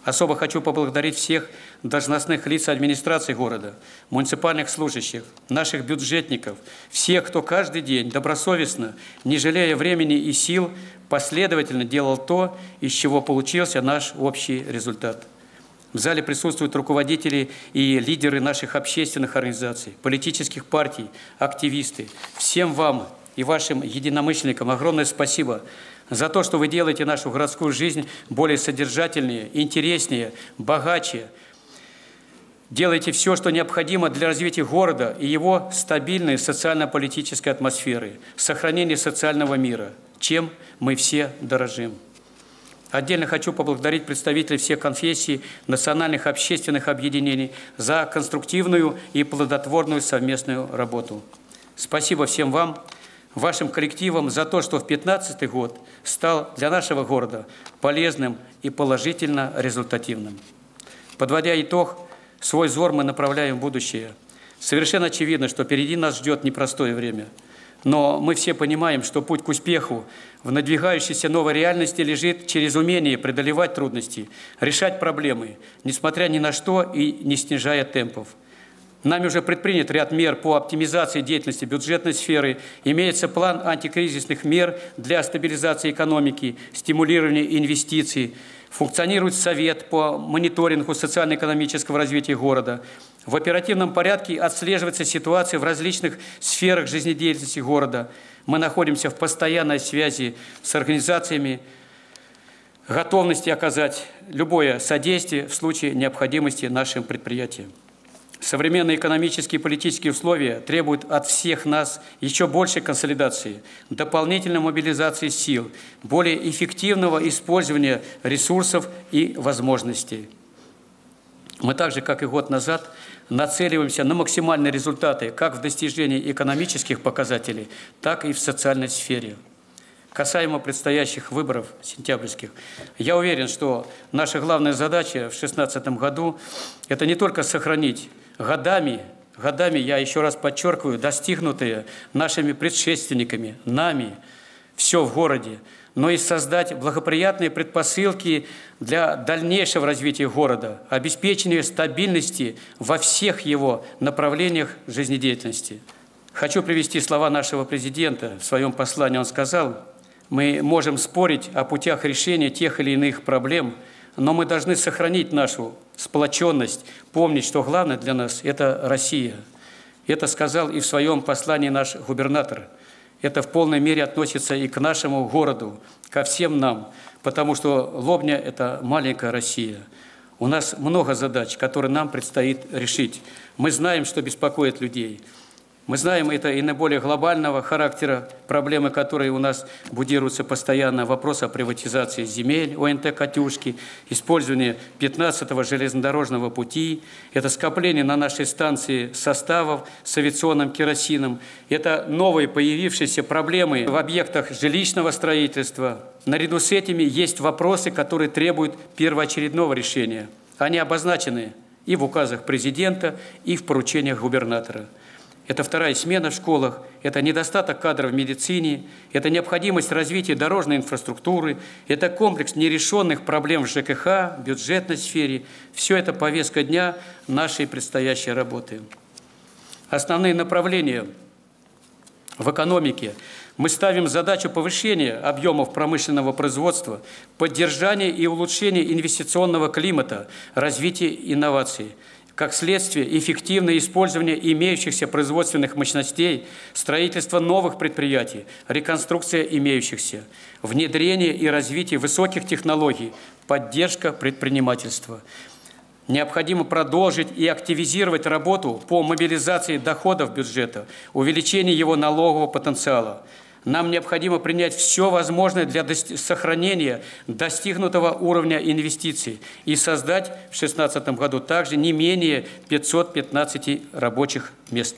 Особо хочу поблагодарить всех должностных лиц администрации города, муниципальных служащих, наших бюджетников, всех, кто каждый день добросовестно, не жалея времени и сил, последовательно делал то, из чего получился наш общий результат – в зале присутствуют руководители и лидеры наших общественных организаций, политических партий, активисты. Всем вам и вашим единомышленникам огромное спасибо за то, что вы делаете нашу городскую жизнь более содержательнее, интереснее, богаче. Делаете все, что необходимо для развития города и его стабильной социально-политической атмосферы, сохранения социального мира, чем мы все дорожим. Отдельно хочу поблагодарить представителей всех конфессий, национальных общественных объединений за конструктивную и плодотворную совместную работу. Спасибо всем вам, вашим коллективам за то, что в 2015 год стал для нашего города полезным и положительно результативным. Подводя итог, свой взор мы направляем в будущее. Совершенно очевидно, что впереди нас ждет непростое время – но мы все понимаем, что путь к успеху в надвигающейся новой реальности лежит через умение преодолевать трудности, решать проблемы, несмотря ни на что и не снижая темпов. Нами уже предпринят ряд мер по оптимизации деятельности бюджетной сферы, имеется план антикризисных мер для стабилизации экономики, стимулирования инвестиций, функционирует совет по мониторингу социально-экономического развития города – в оперативном порядке отслеживается ситуация в различных сферах жизнедеятельности города. Мы находимся в постоянной связи с организациями, готовности оказать любое содействие в случае необходимости нашим предприятиям. Современные экономические и политические условия требуют от всех нас еще большей консолидации, дополнительной мобилизации сил, более эффективного использования ресурсов и возможностей. Мы так же, как и год назад, нацеливаемся на максимальные результаты как в достижении экономических показателей, так и в социальной сфере. Касаемо предстоящих выборов сентябрьских, я уверен, что наша главная задача в 2016 году – это не только сохранить годами годами, я еще раз подчеркиваю, достигнутые нашими предшественниками, нами, все в городе, но и создать благоприятные предпосылки для дальнейшего развития города, обеспечения стабильности во всех его направлениях жизнедеятельности. Хочу привести слова нашего президента. В своем послании он сказал, мы можем спорить о путях решения тех или иных проблем, но мы должны сохранить нашу сплоченность, помнить, что главное для нас – это Россия. Это сказал и в своем послании наш губернатор. Это в полной мере относится и к нашему городу, ко всем нам, потому что Лобня – это маленькая Россия. У нас много задач, которые нам предстоит решить. Мы знаем, что беспокоит людей – мы знаем это и наиболее глобального характера проблемы, которые у нас будируются постоянно. Вопрос о приватизации земель, ОНТ «Катюшки», использование 15-го железнодорожного пути, это скопление на нашей станции составов с авиационным керосином, это новые появившиеся проблемы в объектах жилищного строительства. Наряду с этими есть вопросы, которые требуют первоочередного решения. Они обозначены и в указах президента, и в поручениях губернатора это вторая смена в школах, это недостаток кадров в медицине, это необходимость развития дорожной инфраструктуры, это комплекс нерешенных проблем в ЖКХ, бюджетной сфере. Все это повестка дня нашей предстоящей работы. Основные направления в экономике. Мы ставим задачу повышения объемов промышленного производства, поддержания и улучшения инвестиционного климата, развития инноваций – как следствие эффективное использование имеющихся производственных мощностей, строительство новых предприятий, реконструкция имеющихся, внедрение и развитие высоких технологий, поддержка предпринимательства. Необходимо продолжить и активизировать работу по мобилизации доходов бюджета, увеличению его налогового потенциала – нам необходимо принять все возможное для сохранения достигнутого уровня инвестиций и создать в 2016 году также не менее 515 рабочих мест.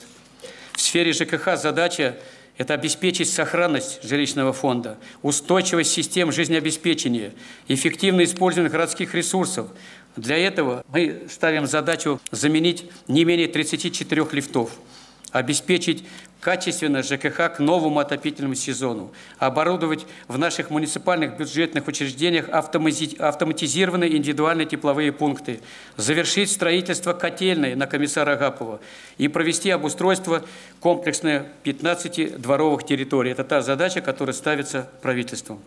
В сфере ЖКХ задача – это обеспечить сохранность жилищного фонда, устойчивость систем жизнеобеспечения, эффективное использование городских ресурсов. Для этого мы ставим задачу заменить не менее 34 лифтов, обеспечить качественно ЖКХ к новому отопительному сезону, оборудовать в наших муниципальных бюджетных учреждениях автоматизированные индивидуальные тепловые пункты, завершить строительство котельной на комиссара Агапова и провести обустройство комплексное 15 дворовых территорий. Это та задача, которая ставится правительством.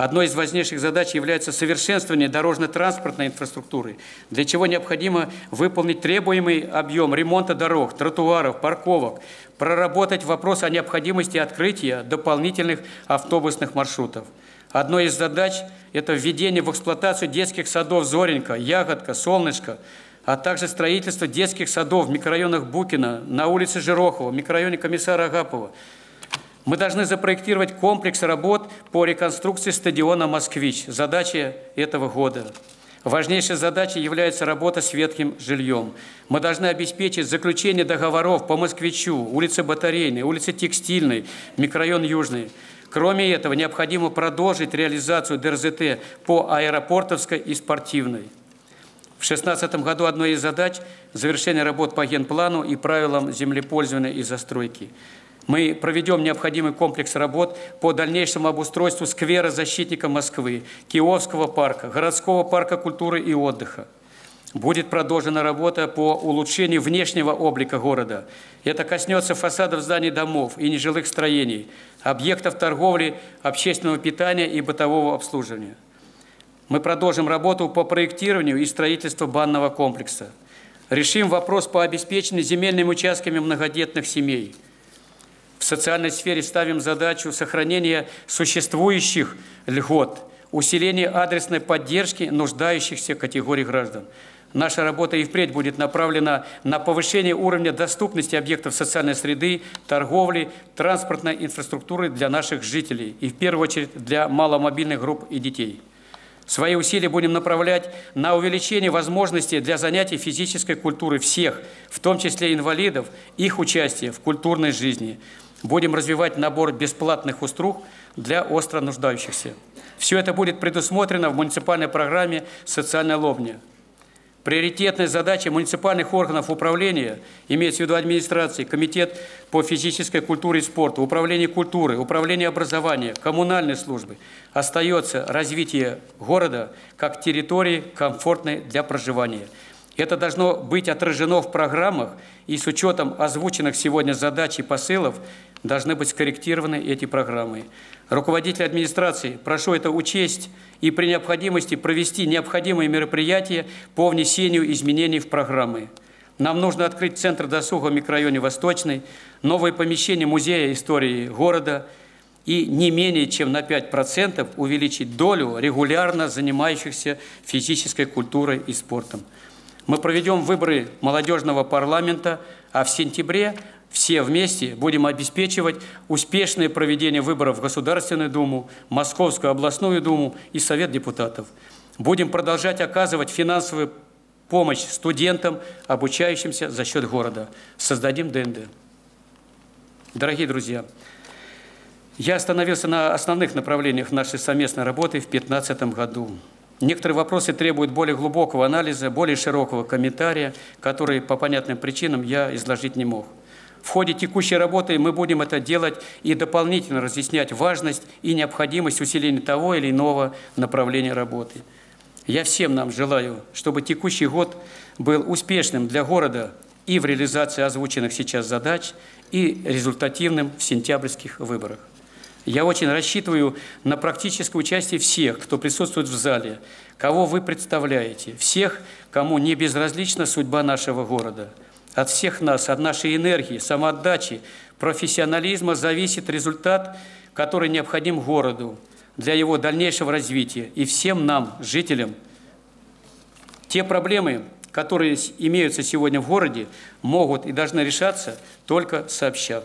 Одной из важнейших задач является совершенствование дорожно-транспортной инфраструктуры, для чего необходимо выполнить требуемый объем ремонта дорог, тротуаров, парковок, проработать вопрос о необходимости открытия дополнительных автобусных маршрутов. Одной из задач – это введение в эксплуатацию детских садов «Зоренька», «Ягодка», «Солнышко», а также строительство детских садов в микрорайонах Букина, на улице Жирохова, в микрорайоне Комиссара Агапова – мы должны запроектировать комплекс работ по реконструкции стадиона «Москвич». Задача этого года. Важнейшей задачей является работа с ветхим жильем. Мы должны обеспечить заключение договоров по Москвичу, улице Батарейной, улице Текстильной, микрорайон Южный. Кроме этого, необходимо продолжить реализацию ДРЗТ по аэропортовской и спортивной. В 2016 году одной из задач – завершение работ по генплану и правилам землепользования и застройки. Мы проведем необходимый комплекс работ по дальнейшему обустройству сквера защитника Москвы, Киевского парка, городского парка культуры и отдыха. Будет продолжена работа по улучшению внешнего облика города. Это коснется фасадов зданий домов и нежилых строений, объектов торговли, общественного питания и бытового обслуживания. Мы продолжим работу по проектированию и строительству банного комплекса. Решим вопрос по обеспечению земельными участками многодетных семей – в социальной сфере ставим задачу сохранения существующих льгот, усиления адресной поддержки нуждающихся категорий граждан. Наша работа и впредь будет направлена на повышение уровня доступности объектов социальной среды, торговли, транспортной инфраструктуры для наших жителей и в первую очередь для маломобильных групп и детей. Свои усилия будем направлять на увеличение возможностей для занятий физической культуры всех, в том числе инвалидов, их участия в культурной жизни – Будем развивать набор бесплатных услуг для остро нуждающихся. Все это будет предусмотрено в муниципальной программе «Социальная лобня». Приоритетная задача муниципальных органов управления, имеется в виду администрации, Комитет по физической культуре и спорту, Управление культуры, Управление образования, коммунальной службы, остается развитие города как территории, комфортной для проживания. Это должно быть отражено в программах, и с учетом озвученных сегодня задач и посылов должны быть скорректированы эти программы. Руководитель администрации, прошу это учесть и при необходимости провести необходимые мероприятия по внесению изменений в программы. Нам нужно открыть Центр досуга в микрорайоне Восточный, новое помещение Музея истории города и не менее чем на 5% увеличить долю регулярно занимающихся физической культурой и спортом. Мы проведем выборы молодежного парламента, а в сентябре все вместе будем обеспечивать успешное проведение выборов в Государственную Думу, Московскую областную Думу и Совет депутатов. Будем продолжать оказывать финансовую помощь студентам, обучающимся за счет города. Создадим ДНД. Дорогие друзья, я остановился на основных направлениях нашей совместной работы в 2015 году. Некоторые вопросы требуют более глубокого анализа, более широкого комментария, который по понятным причинам я изложить не мог. В ходе текущей работы мы будем это делать и дополнительно разъяснять важность и необходимость усиления того или иного направления работы. Я всем нам желаю, чтобы текущий год был успешным для города и в реализации озвученных сейчас задач, и результативным в сентябрьских выборах. Я очень рассчитываю на практическое участие всех, кто присутствует в зале, кого вы представляете, всех, кому не безразлична судьба нашего города – от всех нас, от нашей энергии, самоотдачи, профессионализма зависит результат, который необходим городу для его дальнейшего развития и всем нам, жителям. Те проблемы, которые имеются сегодня в городе, могут и должны решаться только сообща.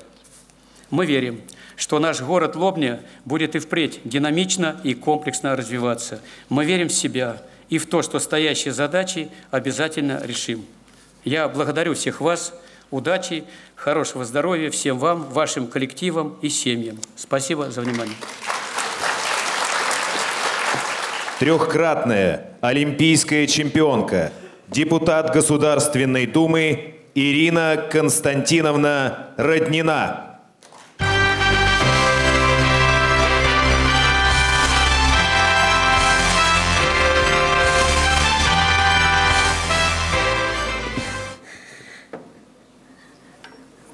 Мы верим, что наш город Лобня будет и впредь динамично и комплексно развиваться. Мы верим в себя и в то, что стоящие задачи обязательно решим. Я благодарю всех вас. Удачи, хорошего здоровья всем вам, вашим коллективам и семьям. Спасибо за внимание. Трехкратная олимпийская чемпионка, депутат Государственной Думы Ирина Константиновна Роднина.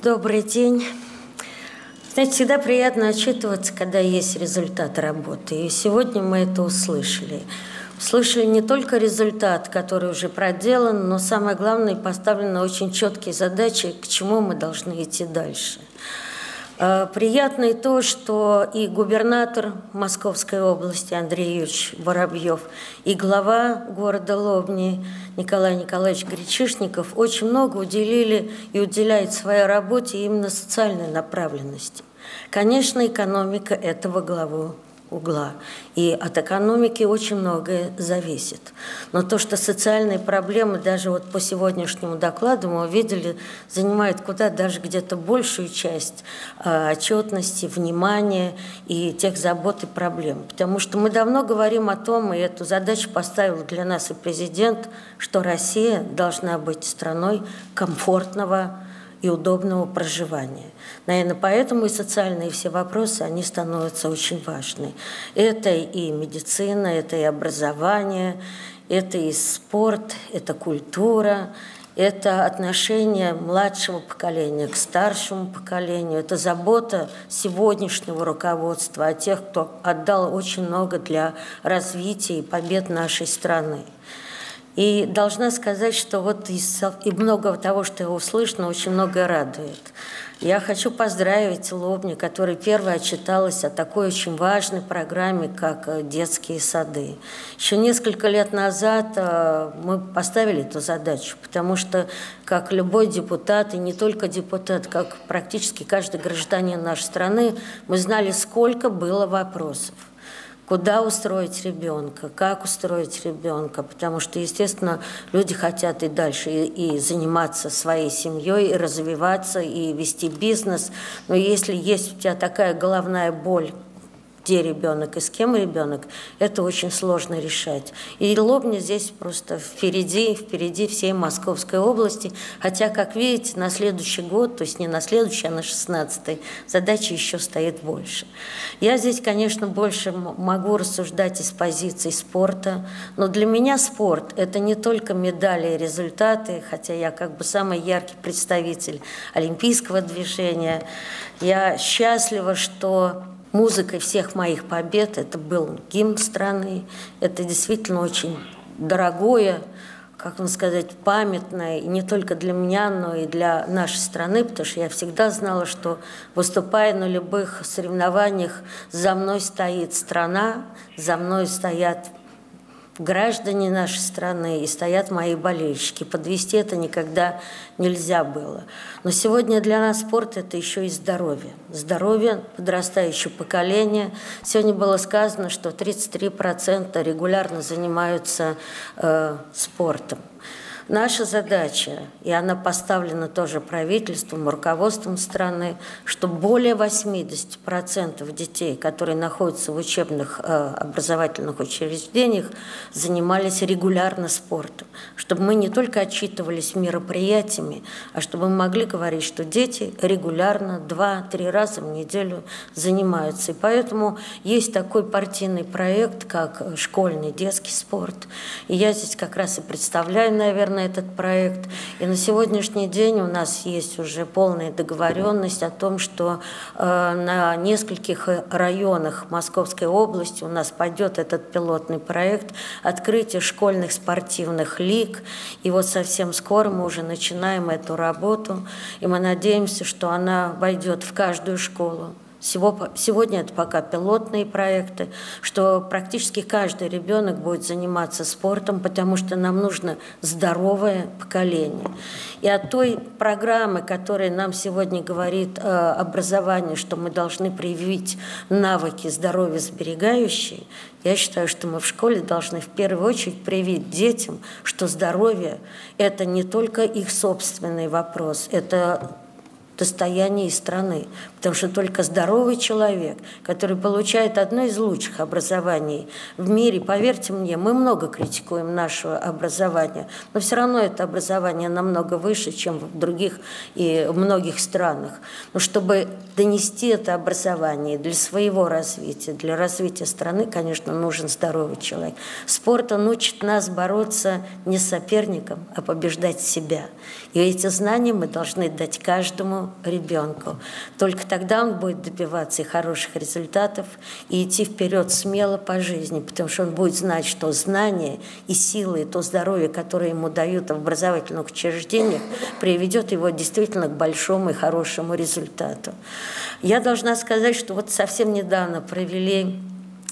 Добрый день. Знаете, всегда приятно отчитываться, когда есть результат работы. И сегодня мы это услышали. Услышали не только результат, который уже проделан, но самое главное, поставлены очень четкие задачи, к чему мы должны идти дальше – приятно и то, что и губернатор Московской области Андрей Юрьевич Воробьев, и глава города Лобни Николай Николаевич Гречишников очень много уделили и уделяют своей работе именно социальной направленности. Конечно, экономика этого главу угла. И от экономики очень многое зависит. Но то, что социальные проблемы, даже вот по сегодняшнему докладу мы увидели, занимают куда даже где-то большую часть э, отчетности, внимания и тех забот и проблем. Потому что мы давно говорим о том, и эту задачу поставил для нас и президент, что Россия должна быть страной комфортного и удобного проживания. Наверное, поэтому и социальные все вопросы, они становятся очень важны. Это и медицина, это и образование, это и спорт, это культура, это отношение младшего поколения к старшему поколению, это забота сегодняшнего руководства о тех, кто отдал очень много для развития и побед нашей страны. И должна сказать, что вот из, и много того, что я услышала, очень многое радует. Я хочу поздравить Лобни, который первая отчиталась о такой очень важной программе, как э, детские сады. Еще несколько лет назад э, мы поставили эту задачу, потому что, как любой депутат, и не только депутат, как практически каждый гражданин нашей страны, мы знали, сколько было вопросов куда устроить ребенка, как устроить ребенка, потому что, естественно, люди хотят и дальше и, и заниматься своей семьей, и развиваться, и вести бизнес. Но если есть у тебя такая головная боль, где ребенок и с кем ребенок, это очень сложно решать. И Лобня здесь просто впереди, впереди всей Московской области. Хотя, как видите, на следующий год, то есть не на следующий, а на 16 задача еще стоит больше. Я здесь, конечно, больше могу рассуждать из позиции спорта, но для меня спорт – это не только медали и результаты, хотя я как бы самый яркий представитель олимпийского движения. Я счастлива, что музыкой всех моих побед. Это был гимн страны. Это действительно очень дорогое, как вам сказать, памятное, и не только для меня, но и для нашей страны, потому что я всегда знала, что выступая на любых соревнованиях, за мной стоит страна, за мной стоят граждане нашей страны и стоят мои болельщики. Подвести это никогда нельзя было. Но сегодня для нас спорт – это еще и здоровье. Здоровье подрастающего поколения. Сегодня было сказано, что 33% регулярно занимаются э, спортом. Наша задача, и она поставлена тоже правительством, руководством страны, что более 80% детей, которые находятся в учебных э, образовательных учреждениях, занимались регулярно спортом. Чтобы мы не только отчитывались мероприятиями, а чтобы мы могли говорить, что дети регулярно 2-3 раза в неделю занимаются. И поэтому есть такой партийный проект, как школьный детский спорт. И я здесь как раз и представляю, наверное, этот проект. И на сегодняшний день у нас есть уже полная договоренность о том, что э, на нескольких районах Московской области у нас пойдет этот пилотный проект открытие школьных спортивных лиг. И вот совсем скоро мы уже начинаем эту работу, и мы надеемся, что она войдет в каждую школу. Сегодня это пока пилотные проекты, что практически каждый ребенок будет заниматься спортом, потому что нам нужно здоровое поколение. И от той программы, которая нам сегодня говорит э, образование, что мы должны привить навыки здоровья сберегающие, я считаю, что мы в школе должны в первую очередь привить детям, что здоровье – это не только их собственный вопрос, это достоянии страны. Потому что только здоровый человек, который получает одно из лучших образований в мире, поверьте мне, мы много критикуем нашего образования, но все равно это образование намного выше, чем в других и многих странах. Но чтобы донести это образование для своего развития, для развития страны, конечно, нужен здоровый человек. Спорт, он учит нас бороться не с соперником, а побеждать себя. И эти знания мы должны дать каждому ребенку. Только тогда он будет добиваться и хороших результатов, и идти вперед смело по жизни, потому что он будет знать, что знания и силы, и то здоровье, которое ему дают в образовательных учреждениях, приведет его действительно к большому и хорошему результату. Я должна сказать, что вот совсем недавно провели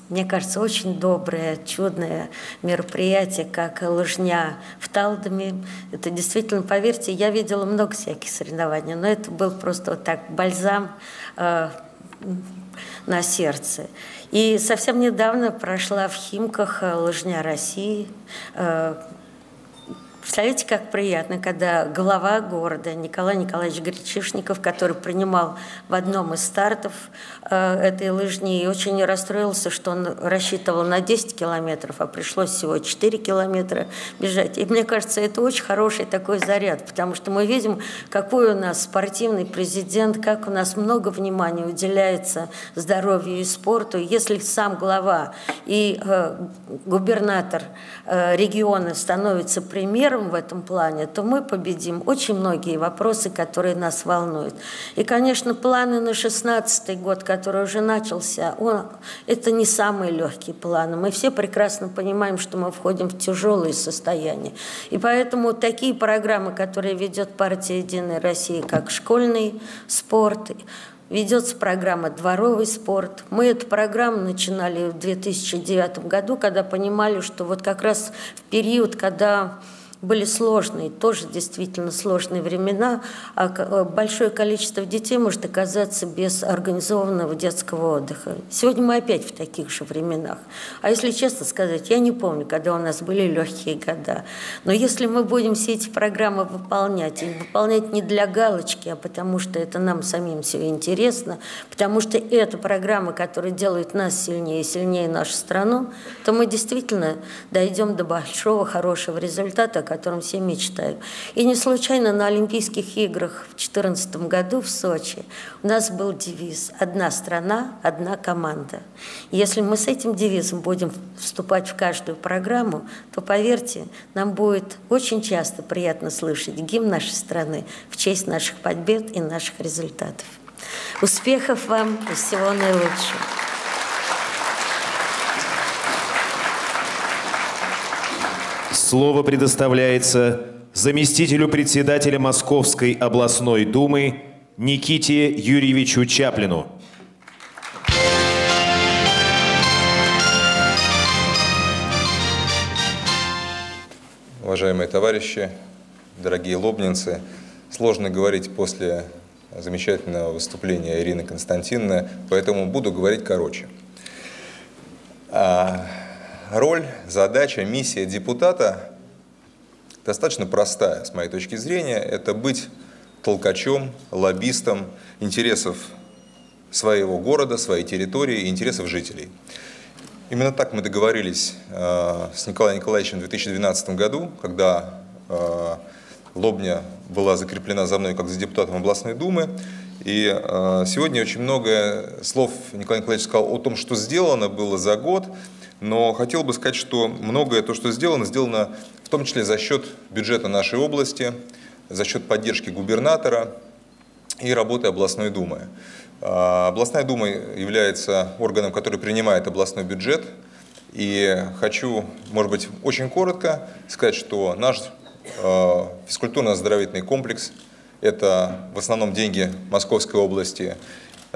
мне кажется, очень доброе, чудное мероприятие, как лыжня в Талдоме. Это действительно, поверьте, я видела много всяких соревнований, но это был просто вот так бальзам э, на сердце. И совсем недавно прошла в Химках лыжня России, э, Представляете, как приятно, когда глава города Николай Николаевич Гречишников, который принимал в одном из стартов э, этой лыжни, и очень расстроился, что он рассчитывал на 10 километров, а пришлось всего 4 километра бежать. И мне кажется, это очень хороший такой заряд, потому что мы видим, какой у нас спортивный президент, как у нас много внимания уделяется здоровью и спорту. Если сам глава и э, губернатор э, региона становится примером, лидером в этом плане, то мы победим очень многие вопросы, которые нас волнуют. И, конечно, планы на 16 год, который уже начался, он, это не самые легкие планы. Мы все прекрасно понимаем, что мы входим в тяжелые состояния. И поэтому такие программы, которые ведет партия «Единая Россия», как школьный спорт, Ведется программа «Дворовый спорт». Мы эту программу начинали в 2009 году, когда понимали, что вот как раз в период, когда были сложные, тоже действительно сложные времена, а э, большое количество детей может оказаться без организованного детского отдыха. Сегодня мы опять в таких же временах. А если честно сказать, я не помню, когда у нас были легкие года. Но если мы будем все эти программы выполнять, и выполнять не для галочки, а потому что это нам самим все интересно, потому что это программы, которые делают нас сильнее и сильнее нашу страну, то мы действительно дойдем до большого, хорошего результата, котором все мечтают. И не случайно на Олимпийских играх в 2014 году в Сочи у нас был девиз «Одна страна, одна команда». Если мы с этим девизом будем вступать в каждую программу, то, поверьте, нам будет очень часто приятно слышать гимн нашей страны в честь наших побед и наших результатов. Успехов вам и всего наилучшего! Слово предоставляется заместителю председателя Московской областной думы Никите Юрьевичу Чаплину. Уважаемые товарищи, дорогие лобнинцы, сложно говорить после замечательного выступления Ирины Константиновны, поэтому буду говорить короче. Роль, задача, миссия депутата достаточно простая, с моей точки зрения. Это быть толкачом, лоббистом интересов своего города, своей территории и интересов жителей. Именно так мы договорились э, с Николаем Николаевичем в 2012 году, когда э, Лобня была закреплена за мной как за депутатом областной думы. И э, сегодня очень много слов Николай Николаевич сказал о том, что сделано было за год. Но хотел бы сказать, что многое то, что сделано, сделано в том числе за счет бюджета нашей области, за счет поддержки губернатора и работы областной думы. А, областная дума является органом, который принимает областной бюджет. И хочу, может быть, очень коротко сказать, что наш а, физкультурно-оздоровительный комплекс – это в основном деньги Московской области –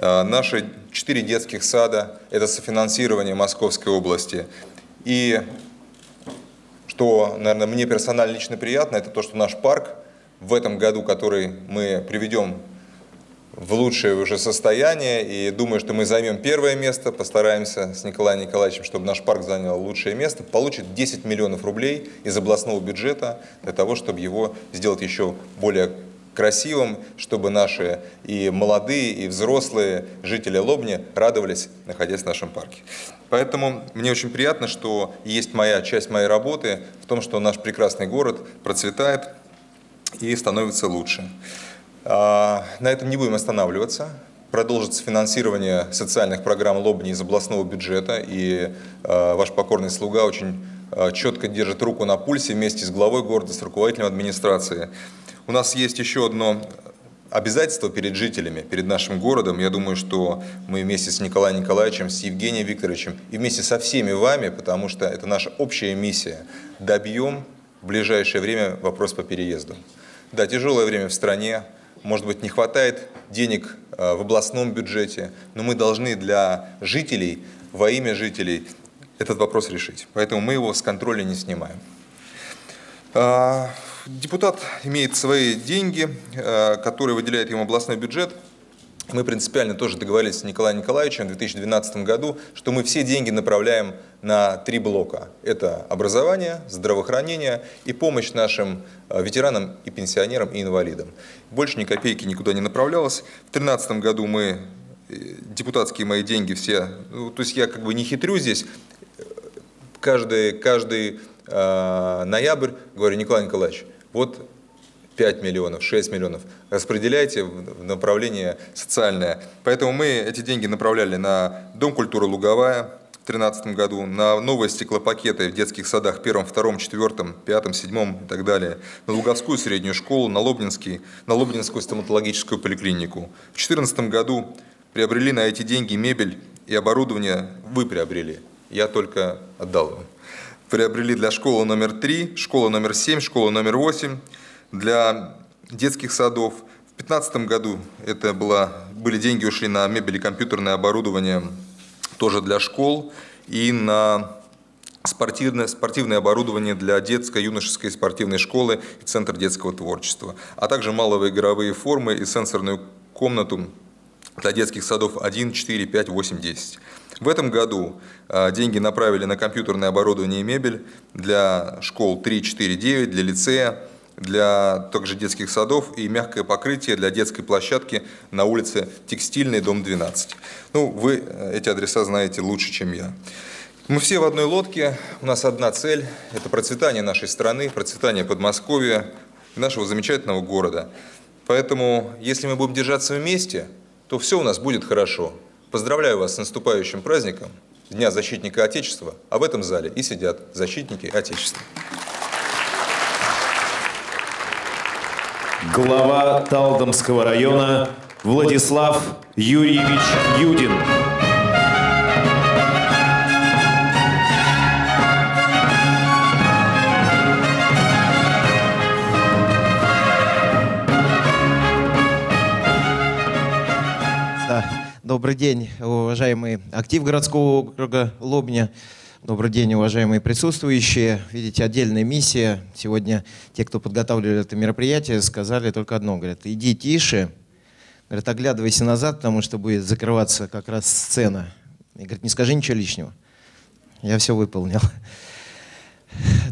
наши четыре детских сада – это софинансирование Московской области. И что, наверное, мне персонально лично приятно, это то, что наш парк в этом году, который мы приведем в лучшее уже состояние, и думаю, что мы займем первое место, постараемся с Николаем Николаевичем, чтобы наш парк занял лучшее место, получит 10 миллионов рублей из областного бюджета для того, чтобы его сделать еще более красивым, чтобы наши и молодые, и взрослые жители Лобни радовались, находясь в нашем парке. Поэтому мне очень приятно, что есть моя часть моей работы в том, что наш прекрасный город процветает и становится лучше. А, на этом не будем останавливаться. Продолжится финансирование социальных программ Лобни из областного бюджета, и а, ваш покорный слуга очень а, четко держит руку на пульсе вместе с главой города, с руководителем администрации. У нас есть еще одно обязательство перед жителями, перед нашим городом. Я думаю, что мы вместе с Николаем Николаевичем, с Евгением Викторовичем и вместе со всеми вами, потому что это наша общая миссия, добьем в ближайшее время вопрос по переезду. Да, тяжелое время в стране, может быть, не хватает денег э, в областном бюджете, но мы должны для жителей, во имя жителей, этот вопрос решить. Поэтому мы его с контроля не снимаем. Депутат имеет свои деньги, э, которые выделяет ему областной бюджет. Мы принципиально тоже договорились с Николаем Николаевичем в 2012 году, что мы все деньги направляем на три блока. Это образование, здравоохранение и помощь нашим э, ветеранам и пенсионерам и инвалидам. Больше ни копейки никуда не направлялось. В 2013 году мы, э, депутатские мои деньги все, ну, то есть я как бы не хитрю здесь, каждый, каждый э, ноябрь говорю, Николай Николаевич, вот 5 миллионов, 6 миллионов. Распределяйте в направление социальное. Поэтому мы эти деньги направляли на Дом культуры «Луговая» в 2013 году, на новые стеклопакеты в детских садах первом, втором, четвертом, пятом, седьмом и так далее, на Луговскую среднюю школу, на, Лобнинский, на Лобнинскую стоматологическую поликлинику. В 2014 году приобрели на эти деньги мебель и оборудование, вы приобрели, я только отдал вам приобрели для школы номер 3, школы номер 7, школы номер 8, для детских садов. В 2015 году это было, были деньги ушли на мебель и компьютерное оборудование тоже для школ и на спортивное, спортивное оборудование для детской, юношеской спортивной школы и Центр детского творчества, а также малые игровые формы и сенсорную комнату для детских садов 1, 4, 5, 8, 10. В этом году а, деньги направили на компьютерное оборудование и мебель для школ 3, 4, 9, для лицея, для также детских садов и мягкое покрытие для детской площадки на улице Текстильной, дом 12. Ну, вы э, эти адреса знаете лучше, чем я. Мы все в одной лодке, у нас одна цель – это процветание нашей страны, процветание Подмосковья, нашего замечательного города. Поэтому, если мы будем держаться вместе, то все у нас будет хорошо. Поздравляю вас с наступающим праздником Дня защитника Отечества, а в этом зале и сидят защитники Отечества. Глава Талдомского района Владислав Юрьевич Юдин. Добрый день, уважаемый актив городского округа Лобня. Добрый день, уважаемые присутствующие. Видите, отдельная миссия. Сегодня те, кто подготавливали это мероприятие, сказали только одно. Говорят, иди тише. Говорят, оглядывайся назад, потому что будет закрываться как раз сцена. И говорит, не скажи ничего лишнего. Я все выполнил.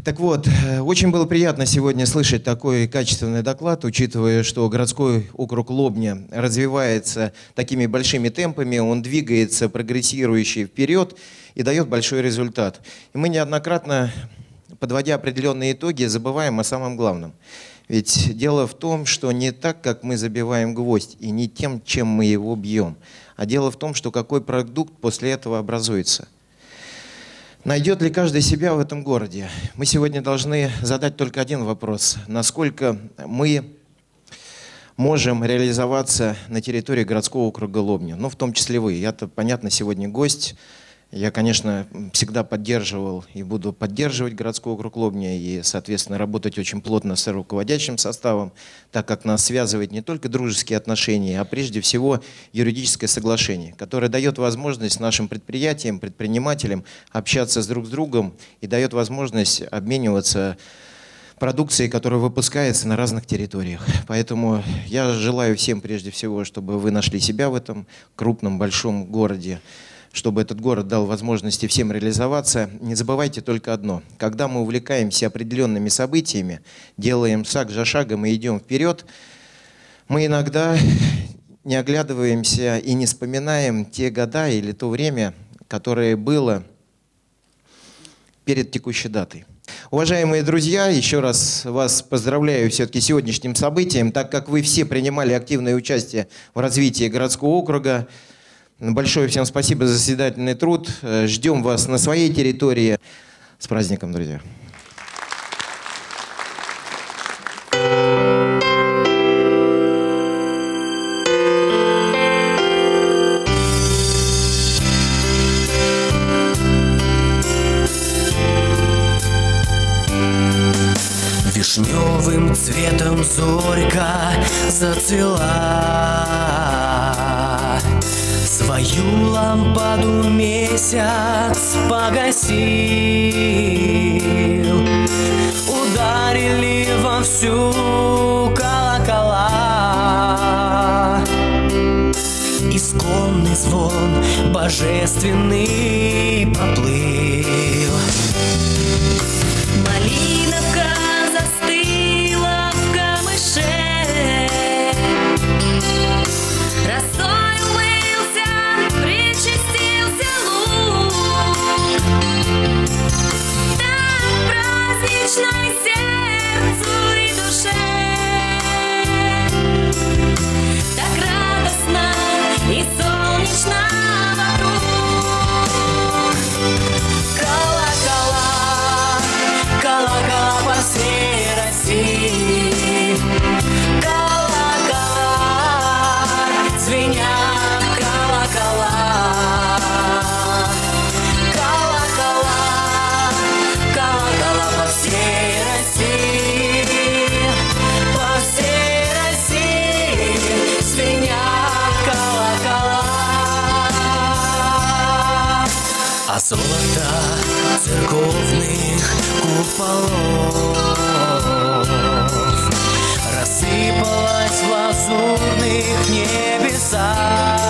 Так вот, э, очень было приятно сегодня слышать такой качественный доклад, учитывая, что городской округ Лобня развивается такими большими темпами, он двигается прогрессирующий вперед и дает большой результат. И мы неоднократно, подводя определенные итоги, забываем о самом главном. Ведь дело в том, что не так, как мы забиваем гвоздь, и не тем, чем мы его бьем, а дело в том, что какой продукт после этого образуется – Найдет ли каждый себя в этом городе? Мы сегодня должны задать только один вопрос. Насколько мы можем реализоваться на территории городского округа Лобня? Ну, в том числе вы. Я-то, понятно, сегодня гость я, конечно, всегда поддерживал и буду поддерживать городской округ Лобня и, соответственно, работать очень плотно с руководящим составом, так как нас связывает не только дружеские отношения, а прежде всего юридическое соглашение, которое дает возможность нашим предприятиям, предпринимателям общаться с друг с другом и дает возможность обмениваться продукцией, которая выпускается на разных территориях. Поэтому я желаю всем прежде всего, чтобы вы нашли себя в этом крупном, большом городе, чтобы этот город дал возможности всем реализоваться, не забывайте только одно. Когда мы увлекаемся определенными событиями, делаем шаг за шагом и идем вперед, мы иногда не оглядываемся и не вспоминаем те года или то время, которое было перед текущей датой. Уважаемые друзья, еще раз вас поздравляю все-таки сегодняшним событием, так как вы все принимали активное участие в развитии городского округа. Большое всем спасибо за заседательный труд. Э, ждем вас на своей территории. С праздником, друзья! Вишневым цветом зорька зацвела погасил Ударили вовсю колокола. Исконный звон божественный поплыл Золото церковных куполов. Рассыпалось в лазурных небесах.